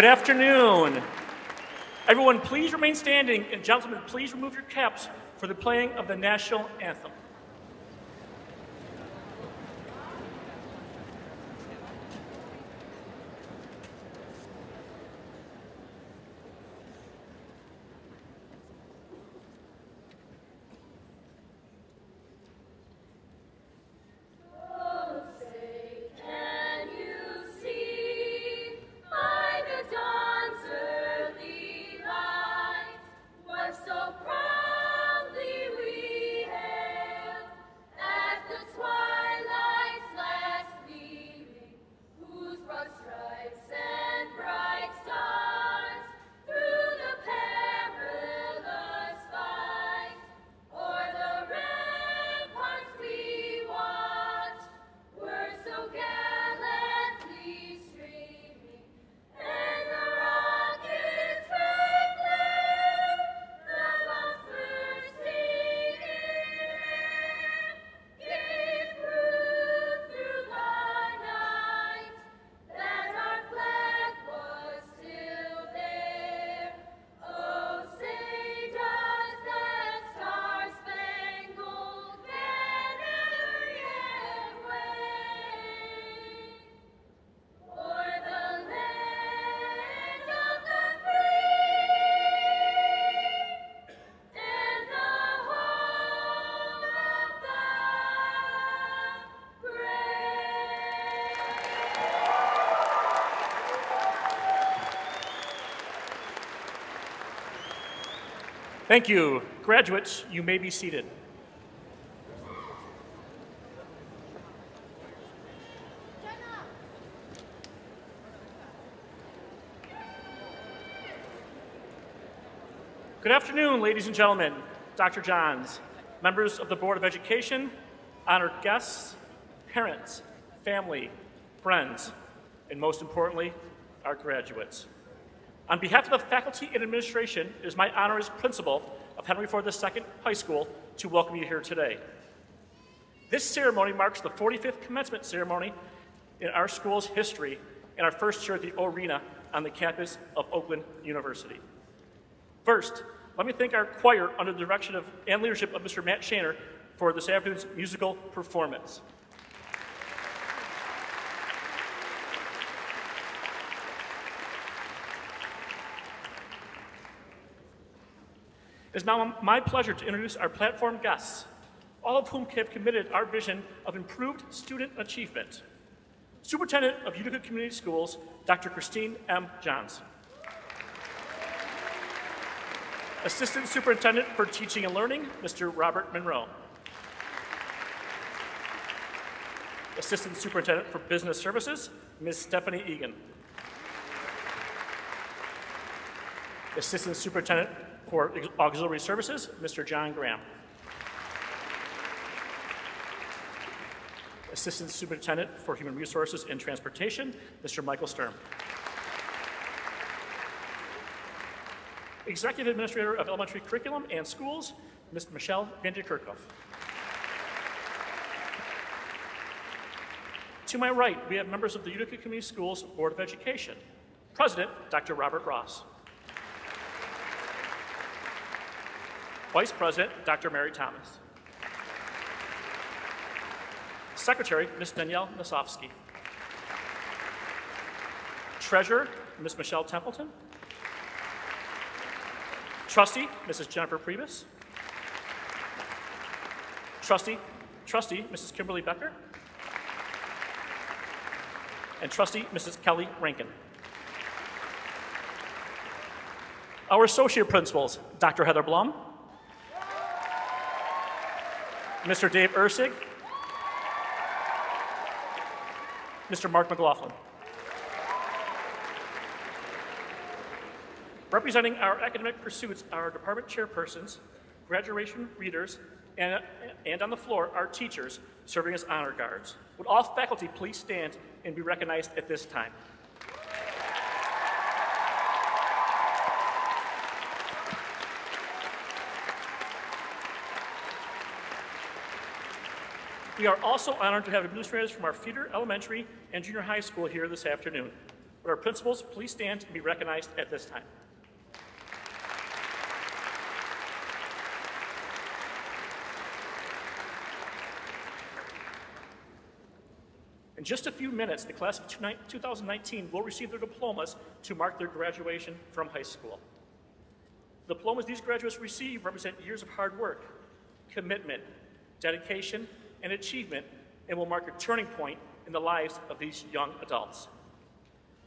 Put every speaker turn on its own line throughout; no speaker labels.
Good afternoon. Everyone, please remain standing, and gentlemen, please remove your caps for the playing of the national anthem.
Thank you. Graduates, you may be seated. Good afternoon, ladies and gentlemen, Dr. Johns, members of the Board of Education, honored guests, parents, family, friends, and most importantly, our graduates. On behalf of the faculty and administration, it is my honor as principal of Henry Ford II High School to welcome you here today. This ceremony marks the 45th commencement ceremony in our school's history and our first year at the O'Rena on the campus of Oakland University. First, let me thank our choir under the direction of and leadership of Mr. Matt Shaner for this afternoon's musical performance. It is now my pleasure to introduce our platform guests, all of whom have committed our vision of improved student achievement. Superintendent of Utica Community Schools, Dr. Christine M. Johns. Assistant Superintendent for Teaching and Learning, Mr. Robert Monroe. Assistant Superintendent for Business Services, Ms. Stephanie Egan. Assistant Superintendent for Auxiliary Services, Mr. John Graham. Assistant Superintendent for Human Resources and Transportation, Mr. Michael Sturm. Executive Administrator of Elementary Curriculum and Schools, Ms. Michelle Vanderkerkhoff. To my right, we have members of the Utica Community Schools Board of Education. President, Dr. Robert Ross. Vice President, Dr. Mary Thomas. Secretary, Ms. Danielle Nasofsky. Treasurer, Ms. Michelle Templeton. Trustee, Mrs. Jennifer Priebus. Trustee, Trustee, Mrs. Kimberly Becker. And Trustee, Mrs. Kelly Rankin. Our Associate Principals, Dr. Heather Blum, Mr. Dave Ursig, Mr. Mark McLaughlin. Representing our academic pursuits are our department chairpersons, graduation readers, and, and on the floor, our teachers serving as honor guards. Would all faculty please stand and be recognized at this time? We are also honored to have administrators from our feeder elementary and junior high school here this afternoon. Would our principals please stand and be recognized at this time? In just a few minutes, the class of 2019 will receive their diplomas to mark their graduation from high school. The diplomas these graduates receive represent years of hard work, commitment, dedication, and achievement, and will mark a turning point in the lives of these young adults.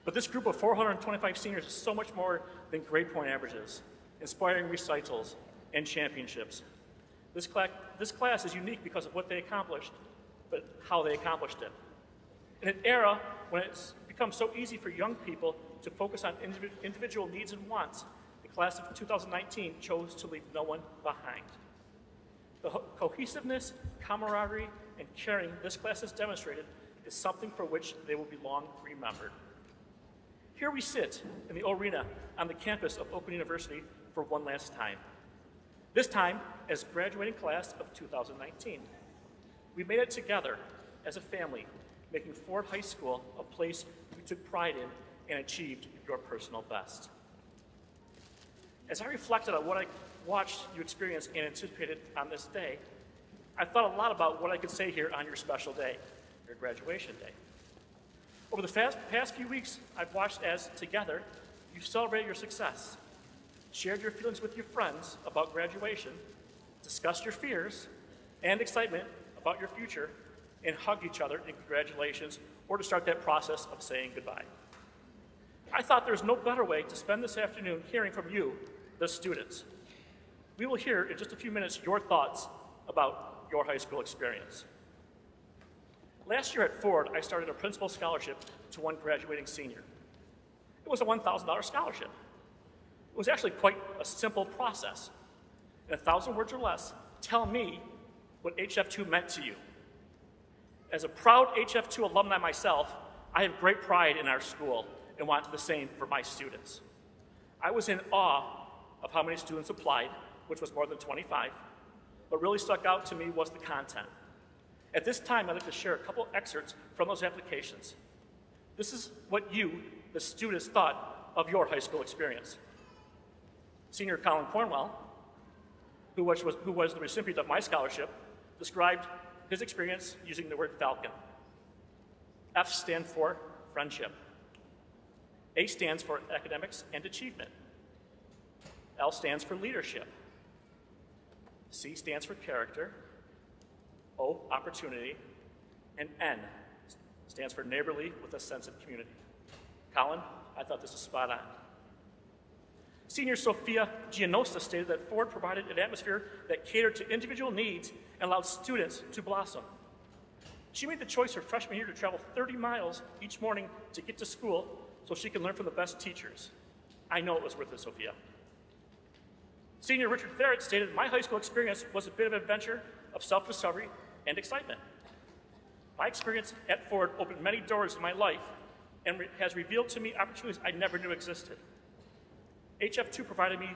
But this group of 425 seniors is so much more than grade point averages, inspiring recitals, and championships. This, cla this class is unique because of what they accomplished, but how they accomplished it. In an era when it's become so easy for young people to focus on individual needs and wants, the class of 2019 chose to leave no one behind. The cohesiveness, camaraderie, and caring this class has demonstrated is something for which they will be long remembered. Here we sit in the O'Rena on the campus of Oakland University for one last time. This time as graduating class of 2019. We made it together as a family making Ford High School a place we took pride in and achieved your personal best. As I reflected on what I watched you experience and anticipated on this day, I thought a lot about what I could say here on your special day, your graduation day. Over the fast, past few weeks, I've watched as, together, you celebrated your success, shared your feelings with your friends about graduation, discussed your fears and excitement about your future, and hugged each other in congratulations or to start that process of saying goodbye. I thought there's no better way to spend this afternoon hearing from you, the students. We will hear in just a few minutes your thoughts about your high school experience. Last year at Ford, I started a principal scholarship to one graduating senior. It was a $1,000 scholarship. It was actually quite a simple process. In a thousand words or less, tell me what HF2 meant to you. As a proud HF2 alumni myself, I have great pride in our school and want the same for my students. I was in awe of how many students applied, which was more than 25. What really stuck out to me was the content. At this time, I'd like to share a couple excerpts from those applications. This is what you, the students, thought of your high school experience. Senior Colin Cornwell, who was, was, who was the recipient of my scholarship, described his experience using the word falcon. F stands for friendship. A stands for academics and achievement. L stands for leadership. C stands for character. O, opportunity. And N stands for neighborly with a sense of community. Colin, I thought this was spot on. Senior Sophia Gianosta stated that Ford provided an atmosphere that catered to individual needs and allowed students to blossom. She made the choice her freshman year to travel 30 miles each morning to get to school so she can learn from the best teachers. I know it was worth it, Sophia. Senior Richard Ferret stated, My high school experience was a bit of an adventure of self discovery and excitement. My experience at Ford opened many doors in my life and re- has revealed to me opportunities I never knew existed. HF2 provided me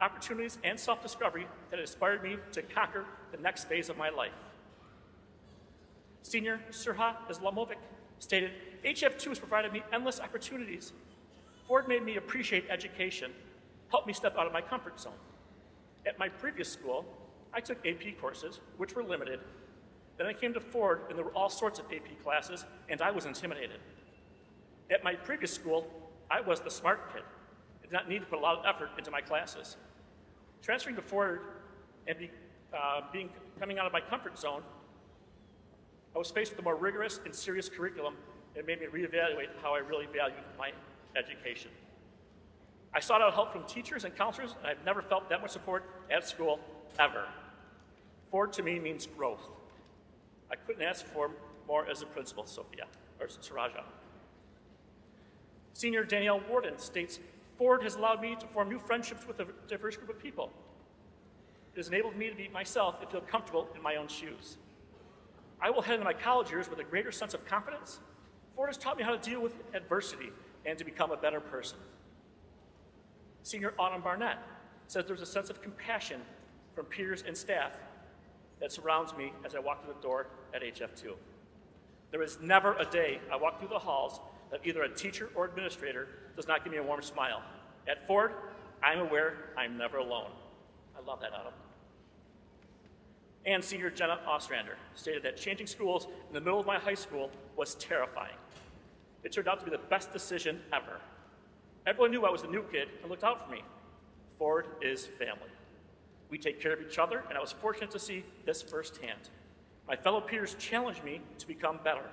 opportunities and self discovery that inspired me to conquer the next phase of my life. Senior Sirha Islamovic stated HF2 has provided me endless opportunities. Ford made me appreciate education, helped me step out of my comfort zone. At my previous school, I took AP courses, which were limited. Then I came to Ford, and there were all sorts of AP classes, and I was intimidated. At my previous school, I was the smart kid. I did not need to put a lot of effort into my classes. Transferring to Ford and be, uh, being, coming out of my comfort zone, I was faced with a more rigorous and serious curriculum it made me reevaluate how I really valued my education. I sought out help from teachers and counselors, and I've never felt that much support at school ever. Ford to me means growth. I couldn't ask for more as a principal, Sophia, or Saraja. Senior Danielle Warden states, Ford has allowed me to form new friendships with a diverse group of people. It has enabled me to be myself and feel comfortable in my own shoes. I will head into my college years with a greater sense of confidence Ford has taught me how to deal with adversity and to become a better person. Senior Autumn Barnett says there's a sense of compassion from peers and staff that surrounds me as I walk through the door at HF2. There is never a day I walk through the halls that either a teacher or administrator does not give me a warm smile. At Ford, I'm aware I'm never alone. I love that, Autumn and senior Jenna Ostrander stated that changing schools in the middle of my high school was terrifying. It turned out to be the best decision ever. Everyone knew I was the new kid and looked out for me. Ford is family. We take care of each other, and I was fortunate to see this firsthand. My fellow peers challenged me to become better.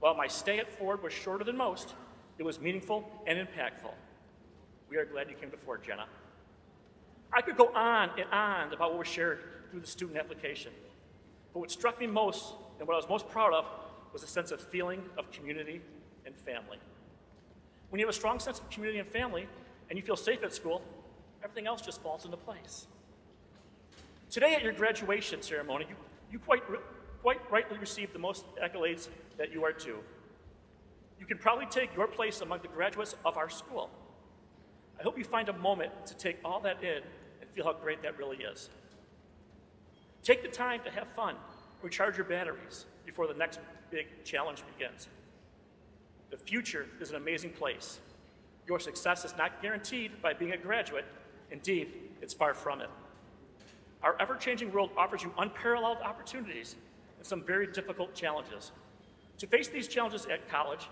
While my stay at Ford was shorter than most, it was meaningful and impactful. We are glad you came to Ford, Jenna. I could go on and on about what was shared through the student application. But what struck me most and what I was most proud of was a sense of feeling of community and family. When you have a strong sense of community and family and you feel safe at school, everything else just falls into place. Today at your graduation ceremony, you, you quite, quite rightly received the most accolades that you are due. You can probably take your place among the graduates of our school. I hope you find a moment to take all that in and feel how great that really is. Take the time to have fun, recharge your batteries before the next big challenge begins. The future is an amazing place. Your success is not guaranteed by being a graduate. Indeed, it's far from it. Our ever changing world offers you unparalleled opportunities and some very difficult challenges. To face these challenges at college,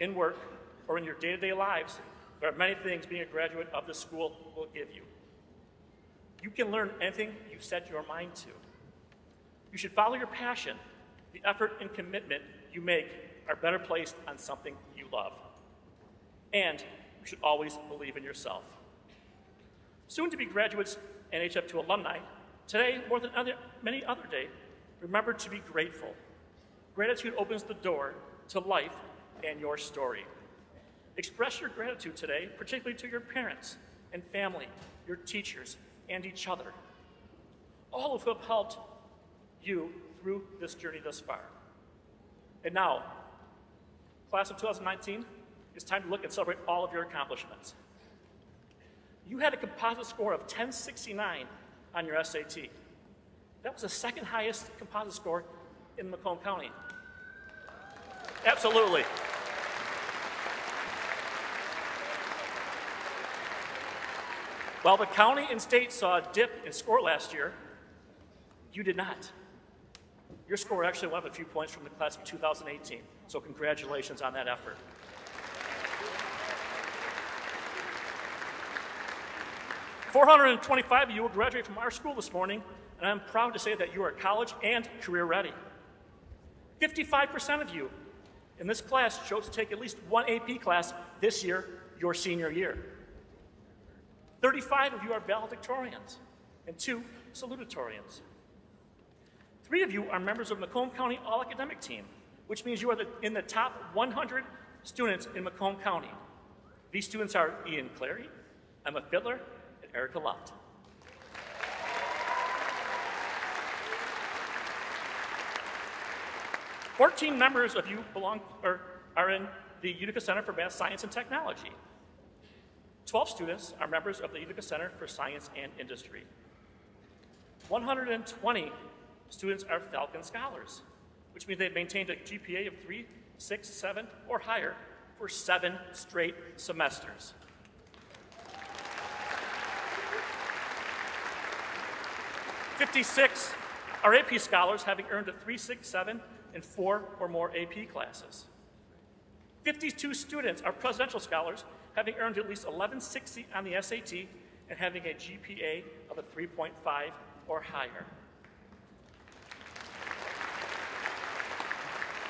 in work, or in your day to day lives, there are many things being a graduate of this school will give you. You can learn anything you set your mind to. You should follow your passion. The effort and commitment you make are better placed on something you love. And you should always believe in yourself. Soon to be graduates and NHF2 alumni, today, more than other, many other day, remember to be grateful. Gratitude opens the door to life and your story. Express your gratitude today, particularly to your parents and family, your teachers, and each other, all of whom have helped you through this journey thus far. And now, class of 2019, it's time to look and celebrate all of your accomplishments. You had a composite score of 1069 on your SAT. That was the second highest composite score in Macomb County. Absolutely. While the county and state saw a dip in score last year, you did not. Your score actually went up a few points from the class of 2018, so congratulations on that effort. Four hundred and twenty-five of you will graduate from our school this morning, and I'm proud to say that you are college and career ready. 55% of you in this class chose to take at least one AP class this year, your senior year. 35 of you are valedictorians, and two salutatorians. Three of you are members of Macomb County All Academic Team, which means you are the, in the top 100 students in Macomb County. These students are Ian Clary, Emma Fiddler, and Erica Lott. Fourteen members of you belong or are in the Utica Center for Math, Science, and Technology. 12 students are members of the Utica Center for Science and Industry. 120 students are Falcon Scholars, which means they've maintained a GPA of 3, 6, 7, or higher for seven straight semesters. Fifty-six are AP scholars having earned a 367 in four or more AP classes. 52 students are presidential scholars having earned at least 1160 on the SAT and having a GPA of a 3.5 or higher.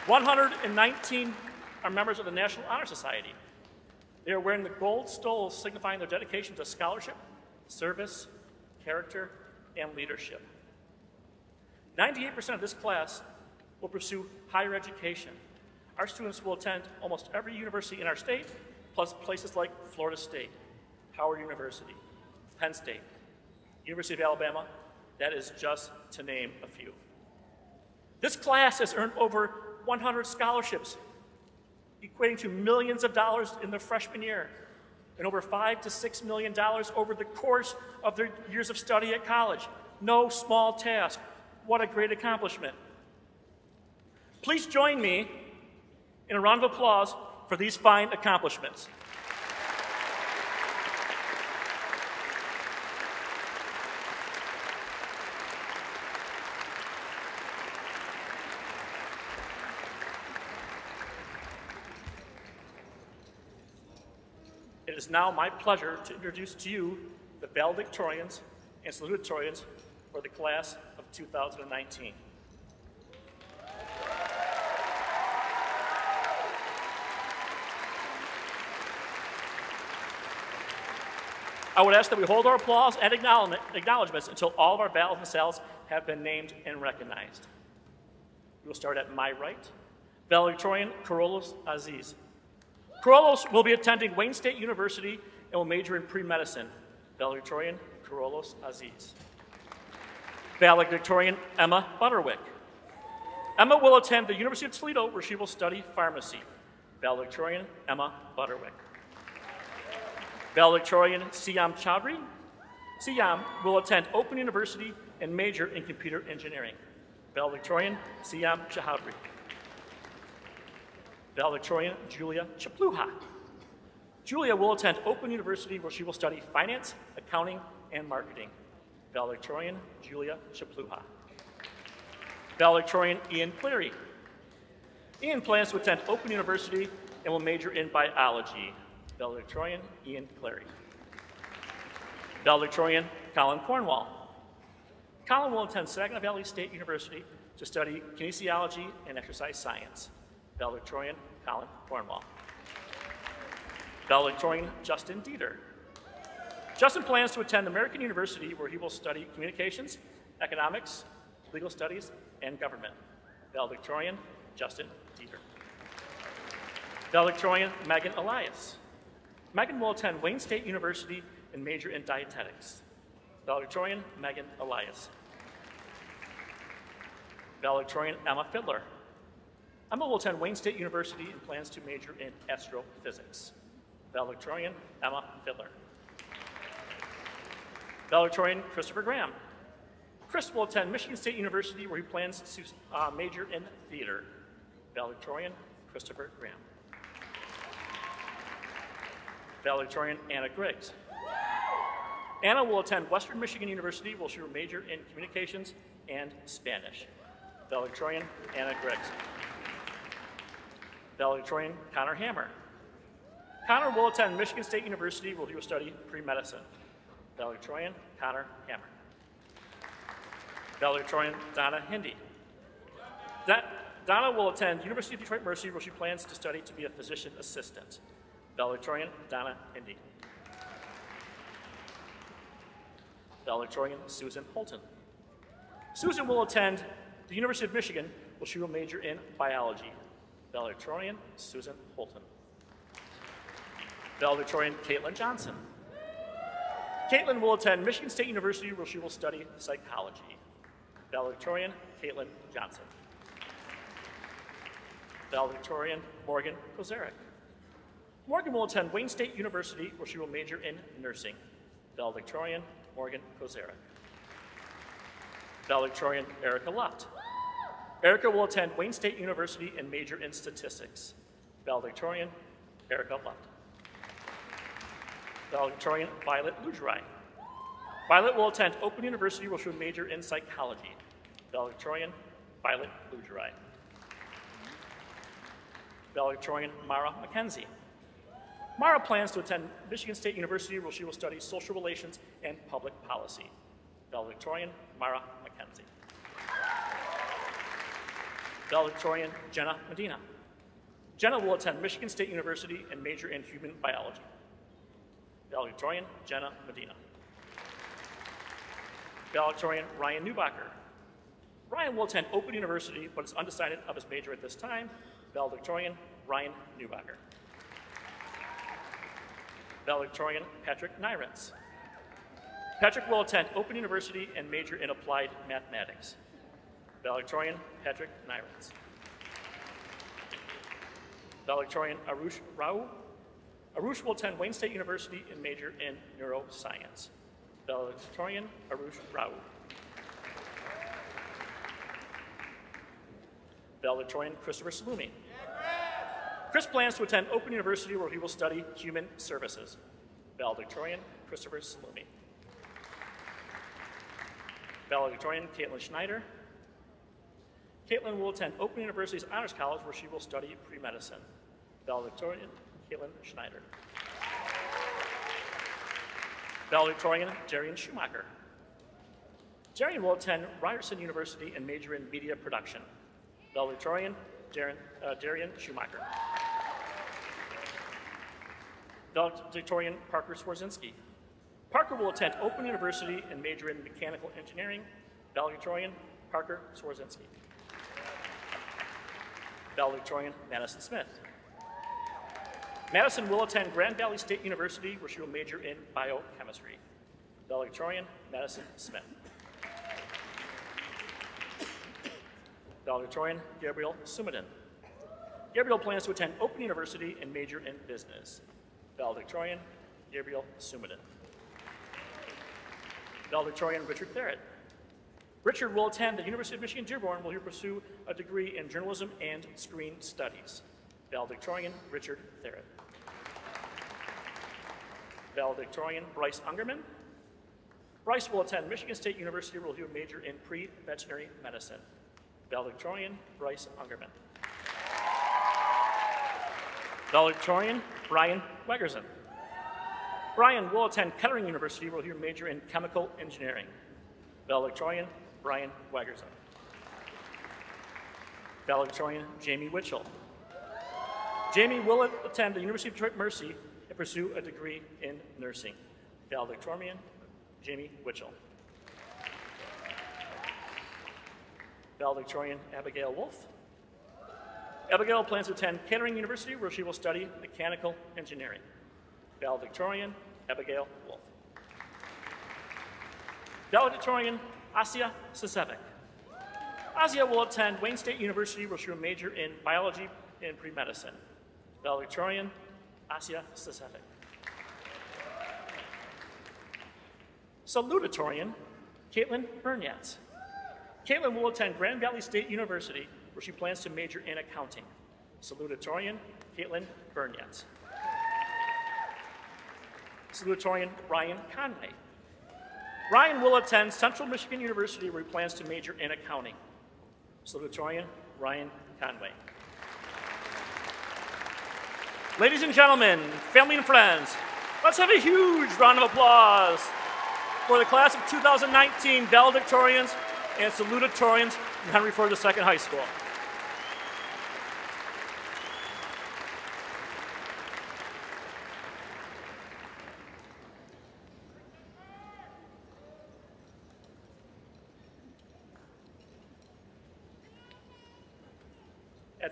119 are members of the National Honor Society. They are wearing the gold stoles signifying their dedication to scholarship, service, character, and leadership. 98% of this class will pursue higher education. Our students will attend almost every university in our state, plus places like Florida State, Howard University, Penn State, University of Alabama. That is just to name a few. This class has earned over 100 scholarships, equating to millions of dollars in their freshman year, and over five to six million dollars over the course of their years of study at college. No small task. What a great accomplishment. Please join me in a round of applause for these fine accomplishments. Now my pleasure to introduce to you the valedictorians and salutatorians for the class of 2019. I would ask that we hold our applause and acknowledgments until all of our vals and sals have been named and recognized. We will start at my right, valedictorian Carolus Aziz. Carolus will be attending Wayne State University and will major in pre-medicine. Valedictorian Carolus Aziz. Valedictorian Emma Butterwick. Emma will attend the University of Toledo where she will study pharmacy. Valedictorian Emma Butterwick. Valedictorian Siam Chowdhury. Siam will attend Oakland University and major in computer engineering. Valedictorian Siam Chowdhury. Valedictorian Julia Chapluha. Julia will attend Oakland University where she will study finance, accounting, and marketing. Valedictorian Julia Chapluha. Valedictorian Ian Cleary. Ian plans to attend Oakland University and will major in biology. Valedictorian Ian Clary. Valedictorian Colin Cornwall. Colin will attend Saginaw Valley State University to study kinesiology and exercise science. Valedictorian Colin Cornwall. Valedictorian Justin Dieter. Justin plans to attend American University where he will study communications, economics, legal studies, and government. Valedictorian, Justin Dieter. Valedictorian, Megan Elias. Megan will attend Wayne State University and major in dietetics. Valedictorian, Megan Elias. Valedictorian, Emma Fiddler. Emma will attend Wayne State University and plans to major in astrophysics. Valedictorian, Emma Fiddler. Valedictorian, Christopher Graham. Chris will attend Michigan State University where he plans to uh, major in theater. Valedictorian, Christopher Graham. Valedictorian, Anna Griggs. Anna will attend Western Michigan University where she will major in communications and Spanish. Valedictorian, Anna Griggs. Valedictorian, Connor Hammer. Connor will attend Michigan State University where he will study pre-medicine. Valedictorian, Connor Hammer. Valedictorian, Donna Hindi. Da- Donna will attend University of Detroit Mercy where she plans to study to be a physician assistant. Valedictorian, Donna Hindi. Valedictorian, Susan Holton. Susan will attend the University of Michigan where she will major in biology. Valedictorian, Susan Holton. Valedictorian, Caitlin Johnson. Caitlin will attend Michigan State University where she will study psychology. Valedictorian, Caitlin Johnson. Valedictorian, Morgan Kozarek. Morgan will attend Wayne State University where she will major in nursing. Valedictorian, Morgan Kozarek. Valedictorian, Erica Lott. Erica will attend Wayne State University and major in statistics. Valedictorian, Erica Lott. Valedictorian, Violet Lugerai. Violet will attend Oakland University where she will major in psychology. Valedictorian, Violet Lugerai. Valedictorian, Mara McKenzie. Mara plans to attend Michigan State University where she will study social relations and public policy. Valedictorian, Mara McKenzie. Valedictorian, Jenna Medina. Jenna will attend Michigan State University and major in human biology. Valedictorian, Jenna Medina. Valedictorian, Ryan Newbacher. Ryan will attend Oakland University, but is undecided of his major at this time. Valedictorian, Ryan Newbacher. Valedictorian, Patrick Nyrens. Patrick will attend Oakland University and major in applied mathematics. Valedictorian, Patrick Nyrens. Valedictorian, Arush Rao. Arush will attend Wayne State University and major in neuroscience. Valedictorian, Arush Rao. Valedictorian, Christopher Salumi. Chris plans to attend Oakland University where he will study human services. Valedictorian, Christopher Salumi. Valedictorian, Caitlin Schneider. Caitlin will attend Oakland University's Honors College where she will study pre-medicine. Valedictorian, Caitlin Schneider. Valedictorian, Jarian Schumacher. Jarian will attend Ryerson University and major in media production. Valedictorian, Darren, uh, Darian Schumacher. Valedictorian, Parker Swarzinski. Parker will attend Oakland University and major in mechanical engineering. Valedictorian, Parker Swarzinski. Valedictorian, Madison Smith. Madison will attend Grand Valley State University where she will major in biochemistry. Valedictorian, Madison Smith. Valedictorian, Gabriel Sumidin. Gabriel plans to attend Oakland University and major in business. Valedictorian, Gabriel Sumidin. Valedictorian, Richard Theret. Richard will attend the University of Michigan Dearborn where he will pursue a degree in journalism and screen studies. Valedictorian, Richard Theret. Valedictorian, Bryce Ungerman. Bryce will attend Michigan State University where he will major in pre-veterinary medicine. Valedictorian, Bryce Ungerman. Valedictorian, Brian Wegerson. Brian will attend Kettering University where he will major in chemical engineering. Valedictorian, Brian Wegerson. Valedictorian, Jamie Witchell. Jamie will attend the University of Detroit Mercy and pursue a degree in nursing. valedictorian Jamie Witchell. Valedictorian Abigail Wolf. Abigail plans to attend Kettering University where she will study mechanical engineering. Valedictorian Abigail Wolf. Valedictorian Asia Sasevic. Asia will attend Wayne State University where she will major in biology and pre-medicine. Valedictorian Asia Sasevic. Salutatorian Caitlin Bernyatz. Caitlin will attend Grand Valley State University where she plans to major in accounting. Salutatorian Caitlin Bernyatz. Salutatorian Ryan Conway. Ryan will attend Central Michigan University where he plans to major in accounting. Salutatorian Ryan Conway. Ladies and gentlemen, family and friends, let's have a huge round of applause for the class of 2019 valedictorians and salutatorians from Henry Ford II High School.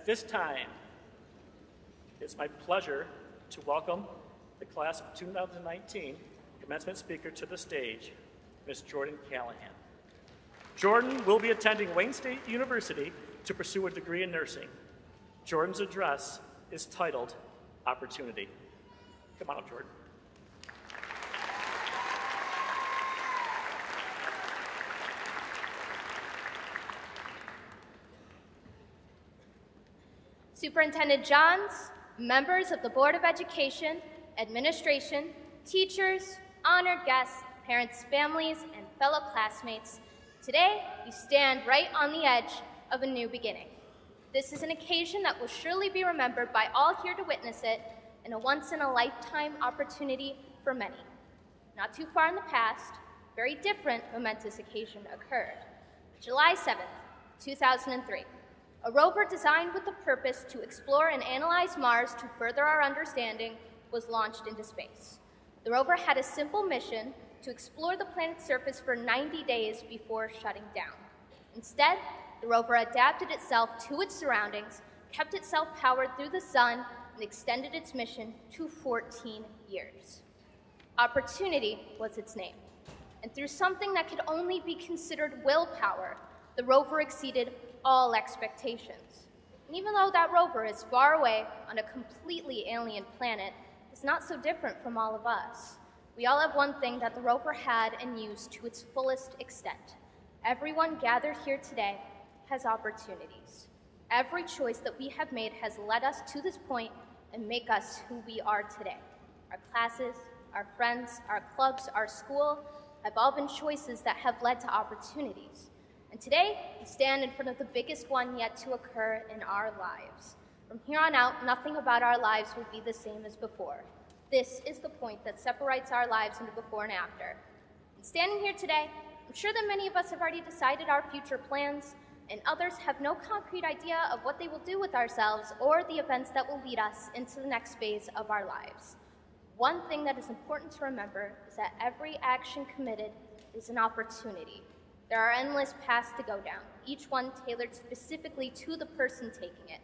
At this time, it's my pleasure to welcome the class of 2019 commencement speaker to the stage, Ms. Jordan Callahan. Jordan will be attending Wayne State University to pursue a degree in nursing. Jordan's address is titled Opportunity. Come on up, Jordan.
Superintendent Johns, members of the Board of Education, administration, teachers, honored guests, parents, families, and fellow classmates, today we stand right on the edge of a new beginning. This is an occasion that will surely be remembered by all here to witness it and a once-in-a-lifetime opportunity for many. Not too far in the past, a very different momentous occasion occurred. July 7th, 2003. A rover designed with the purpose to explore and analyze Mars to further our understanding was launched into space. The rover had a simple mission to explore the planet's surface for 90 days before shutting down. Instead, the rover adapted itself to its surroundings, kept itself powered through the sun, and extended its mission to 14 years. Opportunity was its name. And through something that could only be considered willpower, the rover exceeded all expectations. And even though that rover is far away on a completely alien planet, it's not so different from all of us. We all have one thing that the rover had and used to its fullest extent. Everyone gathered here today has opportunities. Every choice that we have made has led us to this point and make us who we are today. Our classes, our friends, our clubs, our school have all been choices that have led to opportunities. And today, we stand in front of the biggest one yet to occur in our lives. From here on out, nothing about our lives will be the same as before. This is the point that separates our lives into before and after. And standing here today, I'm sure that many of us have already decided our future plans, and others have no concrete idea of what they will do with ourselves or the events that will lead us into the next phase of our lives. One thing that is important to remember is that every action committed is an opportunity. There are endless paths to go down, each one tailored specifically to the person taking it.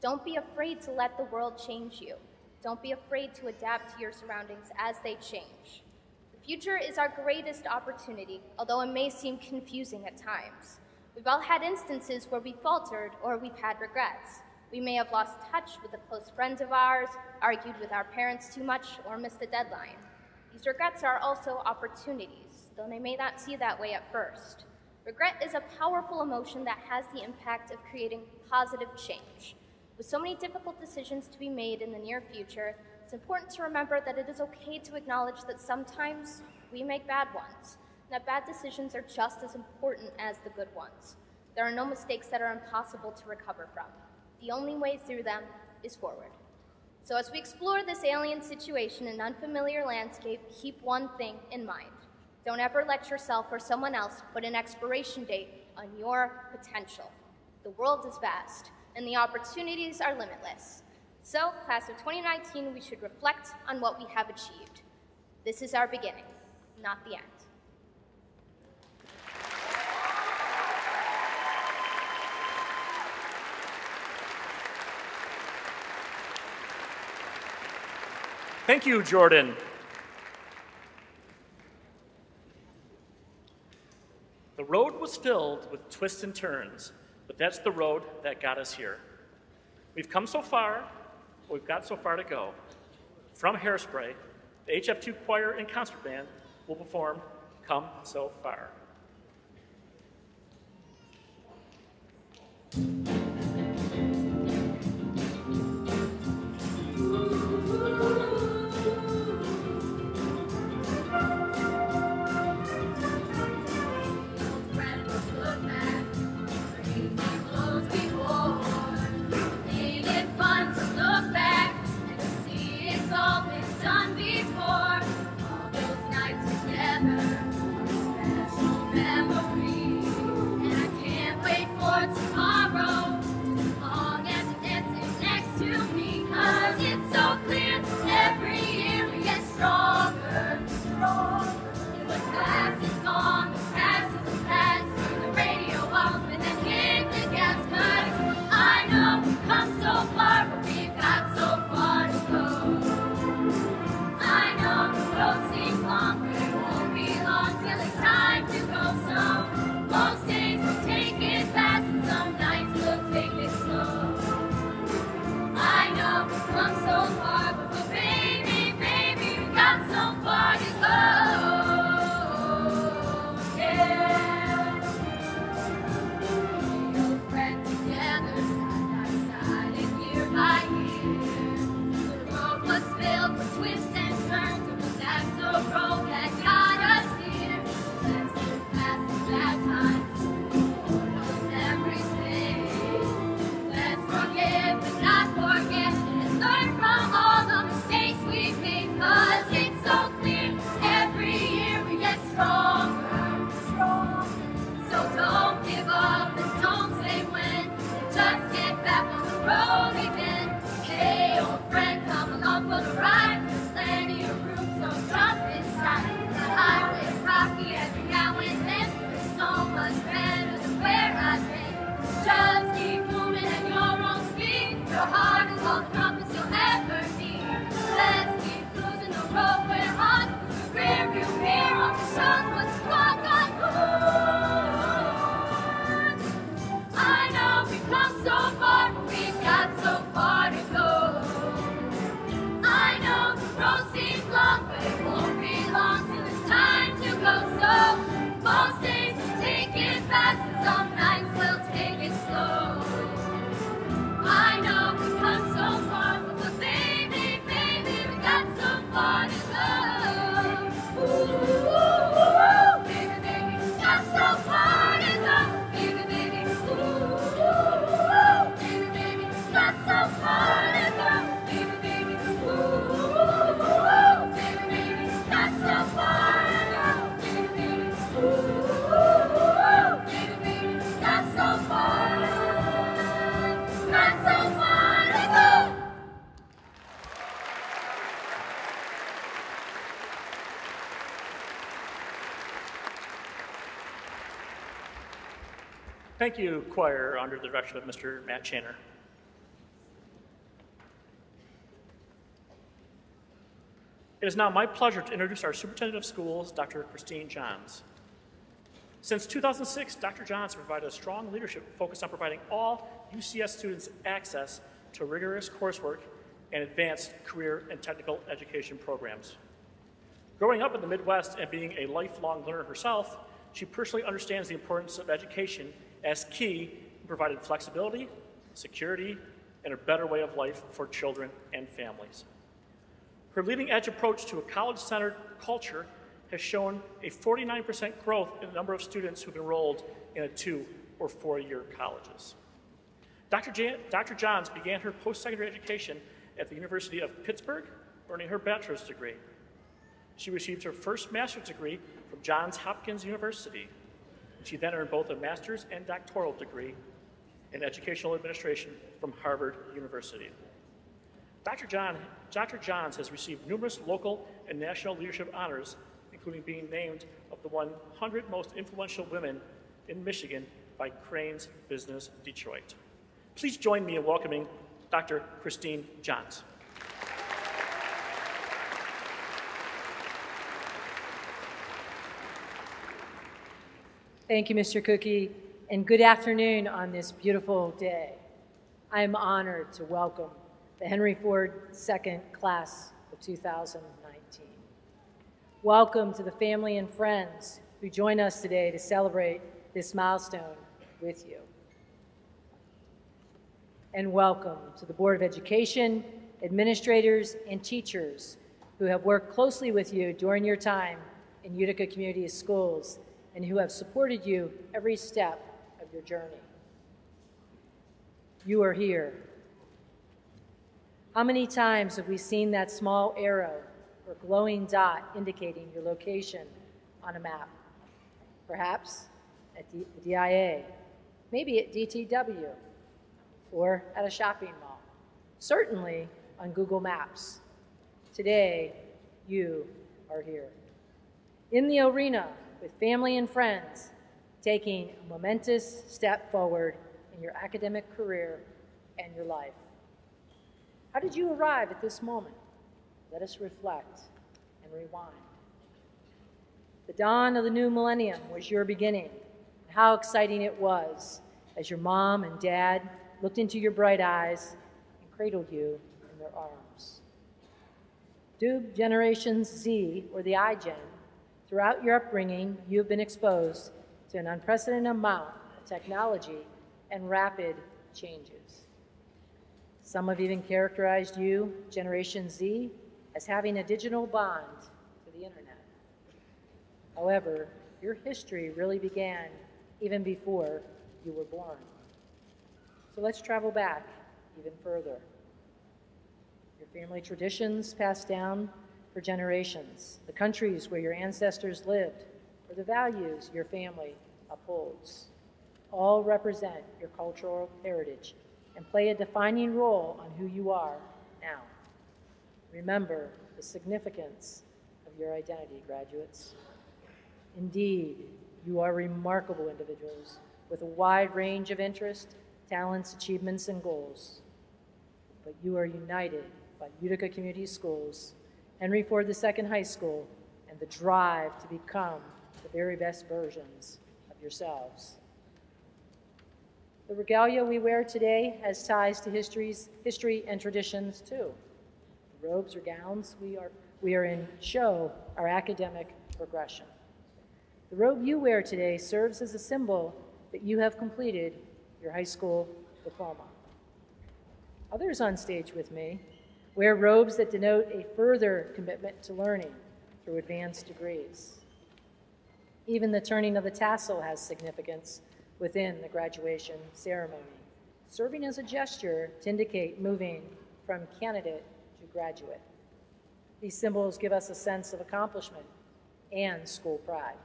Don't be afraid to let the world change you. Don't be afraid to adapt to your surroundings as they change. The future is our greatest opportunity, although it may seem confusing at times. We've all had instances where we faltered or we've had regrets. We may have lost touch with a close friend of ours, argued with our parents too much, or missed a deadline. These regrets are also opportunities though they may not see that way at first. Regret is a powerful emotion that has the impact of creating positive change. With so many difficult decisions to be made in the near future, it's important to remember that it is okay to acknowledge that sometimes we make bad ones, and that bad decisions are just as important as the good ones. There are no mistakes that are impossible to recover from. The only way through them is forward. So as we explore this alien situation and unfamiliar landscape, keep one thing in mind. Don't ever let yourself or someone else put an expiration date on your potential. The world is vast, and the opportunities are limitless. So, class of 2019, we should reflect on what we have achieved. This is our beginning, not the end.
Thank you, Jordan. Filled with twists and turns, but that's the road that got us here. We've come so far, but we've got so far to go. From Hairspray, the HF2 Choir and Concert Band will perform Come So Far. Thank you, choir, under the direction of Mr. Matt Channer. It is now my pleasure to introduce our Superintendent of Schools, Dr. Christine Johns. Since 2006, Dr. Johns provided a strong leadership focused on providing all UCS students access to rigorous coursework and advanced career and technical education programs. Growing up in the Midwest and being a lifelong learner herself, she personally understands the importance of education as key in providing flexibility, security, and a better way of life for children and families. Her leading edge approach to a college centered culture has shown a 49% growth in the number of students who've enrolled in a two or four year colleges. Dr. Jan- Dr. Johns began her post secondary education at the University of Pittsburgh, earning her bachelor's degree. She received her first master's degree from Johns Hopkins University. She then earned both a master's and doctoral degree in educational administration from Harvard University.
Dr. John, Dr. Johns has received numerous local and national leadership honors, including being named of the 100 most influential women in Michigan by Crain's Business Detroit. Please join me in welcoming Dr. Christine Johns.
Thank you, Mr. Cookie, and good afternoon on this beautiful day. I am honored to welcome the Henry Ford II class of 2019. Welcome to the family and friends who join us today to celebrate this milestone with you. And welcome to the Board of Education, administrators, and teachers who have worked closely with you during your time in Utica Community Schools and who have supported you every step of your journey. You are here. How many times have we seen that small arrow or glowing dot indicating your location on a map? Perhaps at the DIA, maybe at DTW, or at a shopping mall. Certainly on Google Maps. Today, you are here. In the arena with family and friends, taking a momentous step forward in your academic career and your life. How did you arrive at this moment? Let us reflect and rewind. The dawn of the new millennium was your beginning. How exciting it was as your mom and dad looked into your bright eyes and cradled you in their arms. Do Generations Z, or the iGen, throughout your upbringing, you have been exposed to an unprecedented amount of technology and rapid changes. Some have even characterized you, Generation Z, as having a digital bond to the internet. However, your history really began even before you were born. So let's travel back even further. Your family traditions passed down for generations, the countries where your ancestors lived, or the values your family upholds, all represent your cultural heritage and play a defining role on who you are now. Remember the significance of your identity, graduates. Indeed, you are remarkable individuals with a wide range of interests talents, achievements, and goals. But you are united by Utica Community Schools, Henry Ford II High School, and the drive to become the very best versions of yourselves. The regalia we wear today has ties to history's, history and traditions too. The robes or gowns we are, we are in show our academic progression. The robe you wear today serves as a symbol that you have completed your high school diploma. Others on stage with me wear robes that denote a further commitment to learning through advanced degrees. Even the turning of the tassel has significance within the graduation ceremony, serving as a gesture to indicate moving from candidate to graduate. These symbols give us a sense of accomplishment and school pride.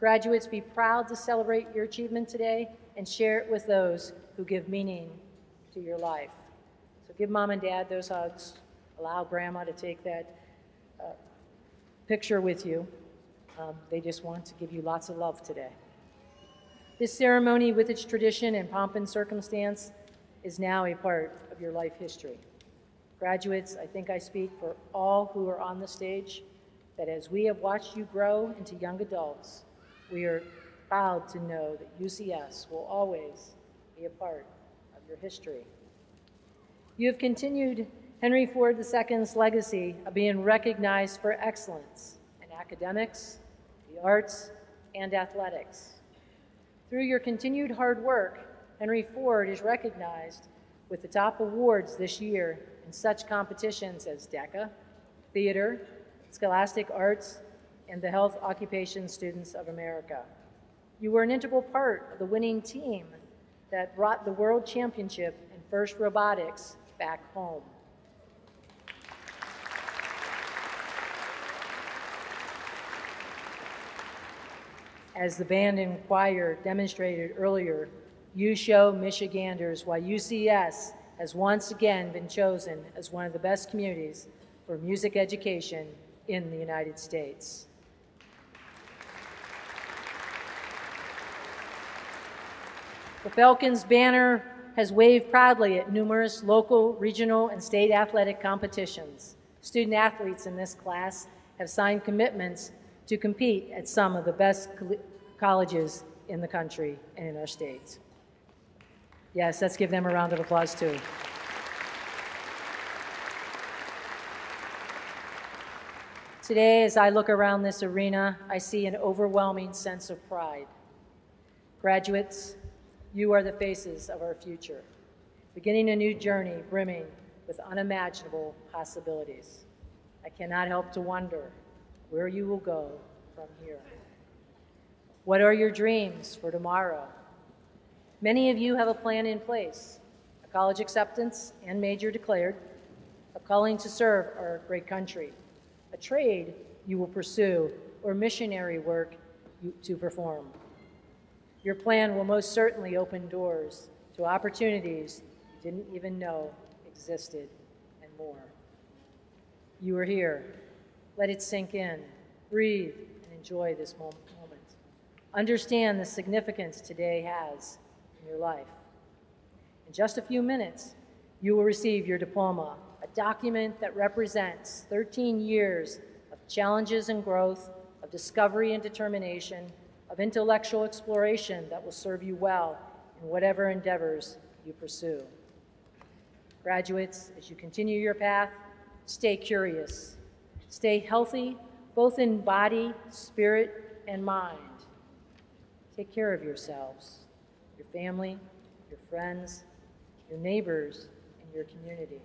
Graduates, be proud to celebrate your achievement today and share it with those who give meaning to your life. So give mom and dad those hugs. Allow grandma to take that uh, picture with you. Um, they just want to give you lots of love today. This ceremony, with its tradition and pomp and circumstance, is now a part of your life history. Graduates, I think I speak for all who are on the stage that as we have watched you grow into young adults, we are proud to know that UCS will always be a part of your history. You have continued Henry Ford II's legacy of being recognized for excellence in academics, the arts, and athletics. Through your continued hard work, Henry Ford is recognized with the top awards this year in such competitions as DECA, Theater, Scholastic Arts, and the Health Occupation Students of America. You were an integral part of the winning team that brought the World Championship in FIRST Robotics back home. As the band and choir demonstrated earlier, you show Michiganders why UCS has once again been chosen as one of the best communities for music education in the United States. The Falcons banner has waved proudly at numerous local, regional, and state athletic competitions. Student athletes in this class have signed commitments to compete at some of the best col- colleges in the country and in our states. Yes, let's give them a round of applause too. Today, as I look around this arena, I see an overwhelming sense of pride. Graduates, you are the faces of our future, beginning a new journey brimming with unimaginable possibilities. I cannot help to wonder where you will go from here. What are your dreams for tomorrow? Many of you have a plan in place a college acceptance and major declared, a calling to serve our great country, a trade you will pursue, or missionary work you, to perform. Your plan will most certainly open doors to opportunities you didn't even know existed and more. You are here. Let it sink in. Breathe and enjoy this moment. Understand the significance today has in your life. In just a few minutes, you will receive your diploma, a document that represents 13 years of challenges and growth, of discovery and determination, of intellectual exploration that will serve you well in whatever endeavors you pursue. Graduates, as you continue your path, stay curious, stay healthy, both in body, spirit, and mind. Take care of yourselves, your family, your friends, your neighbors, and your community.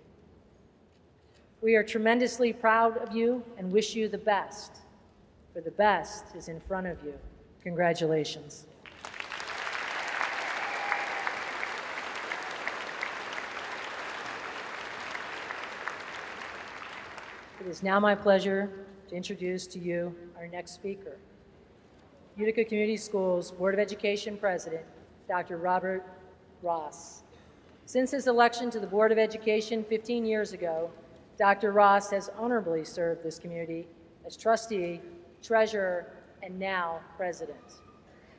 We are tremendously proud of you and wish you the best, for the best is in front of you. Congratulations. It is now my pleasure to introduce to you our next speaker. Utica Community Schools Board of Education President, Dr. Robert Ross. Since his election to the Board of Education 15 years ago, Dr. Ross has honorably served this community as trustee, treasurer, and now president.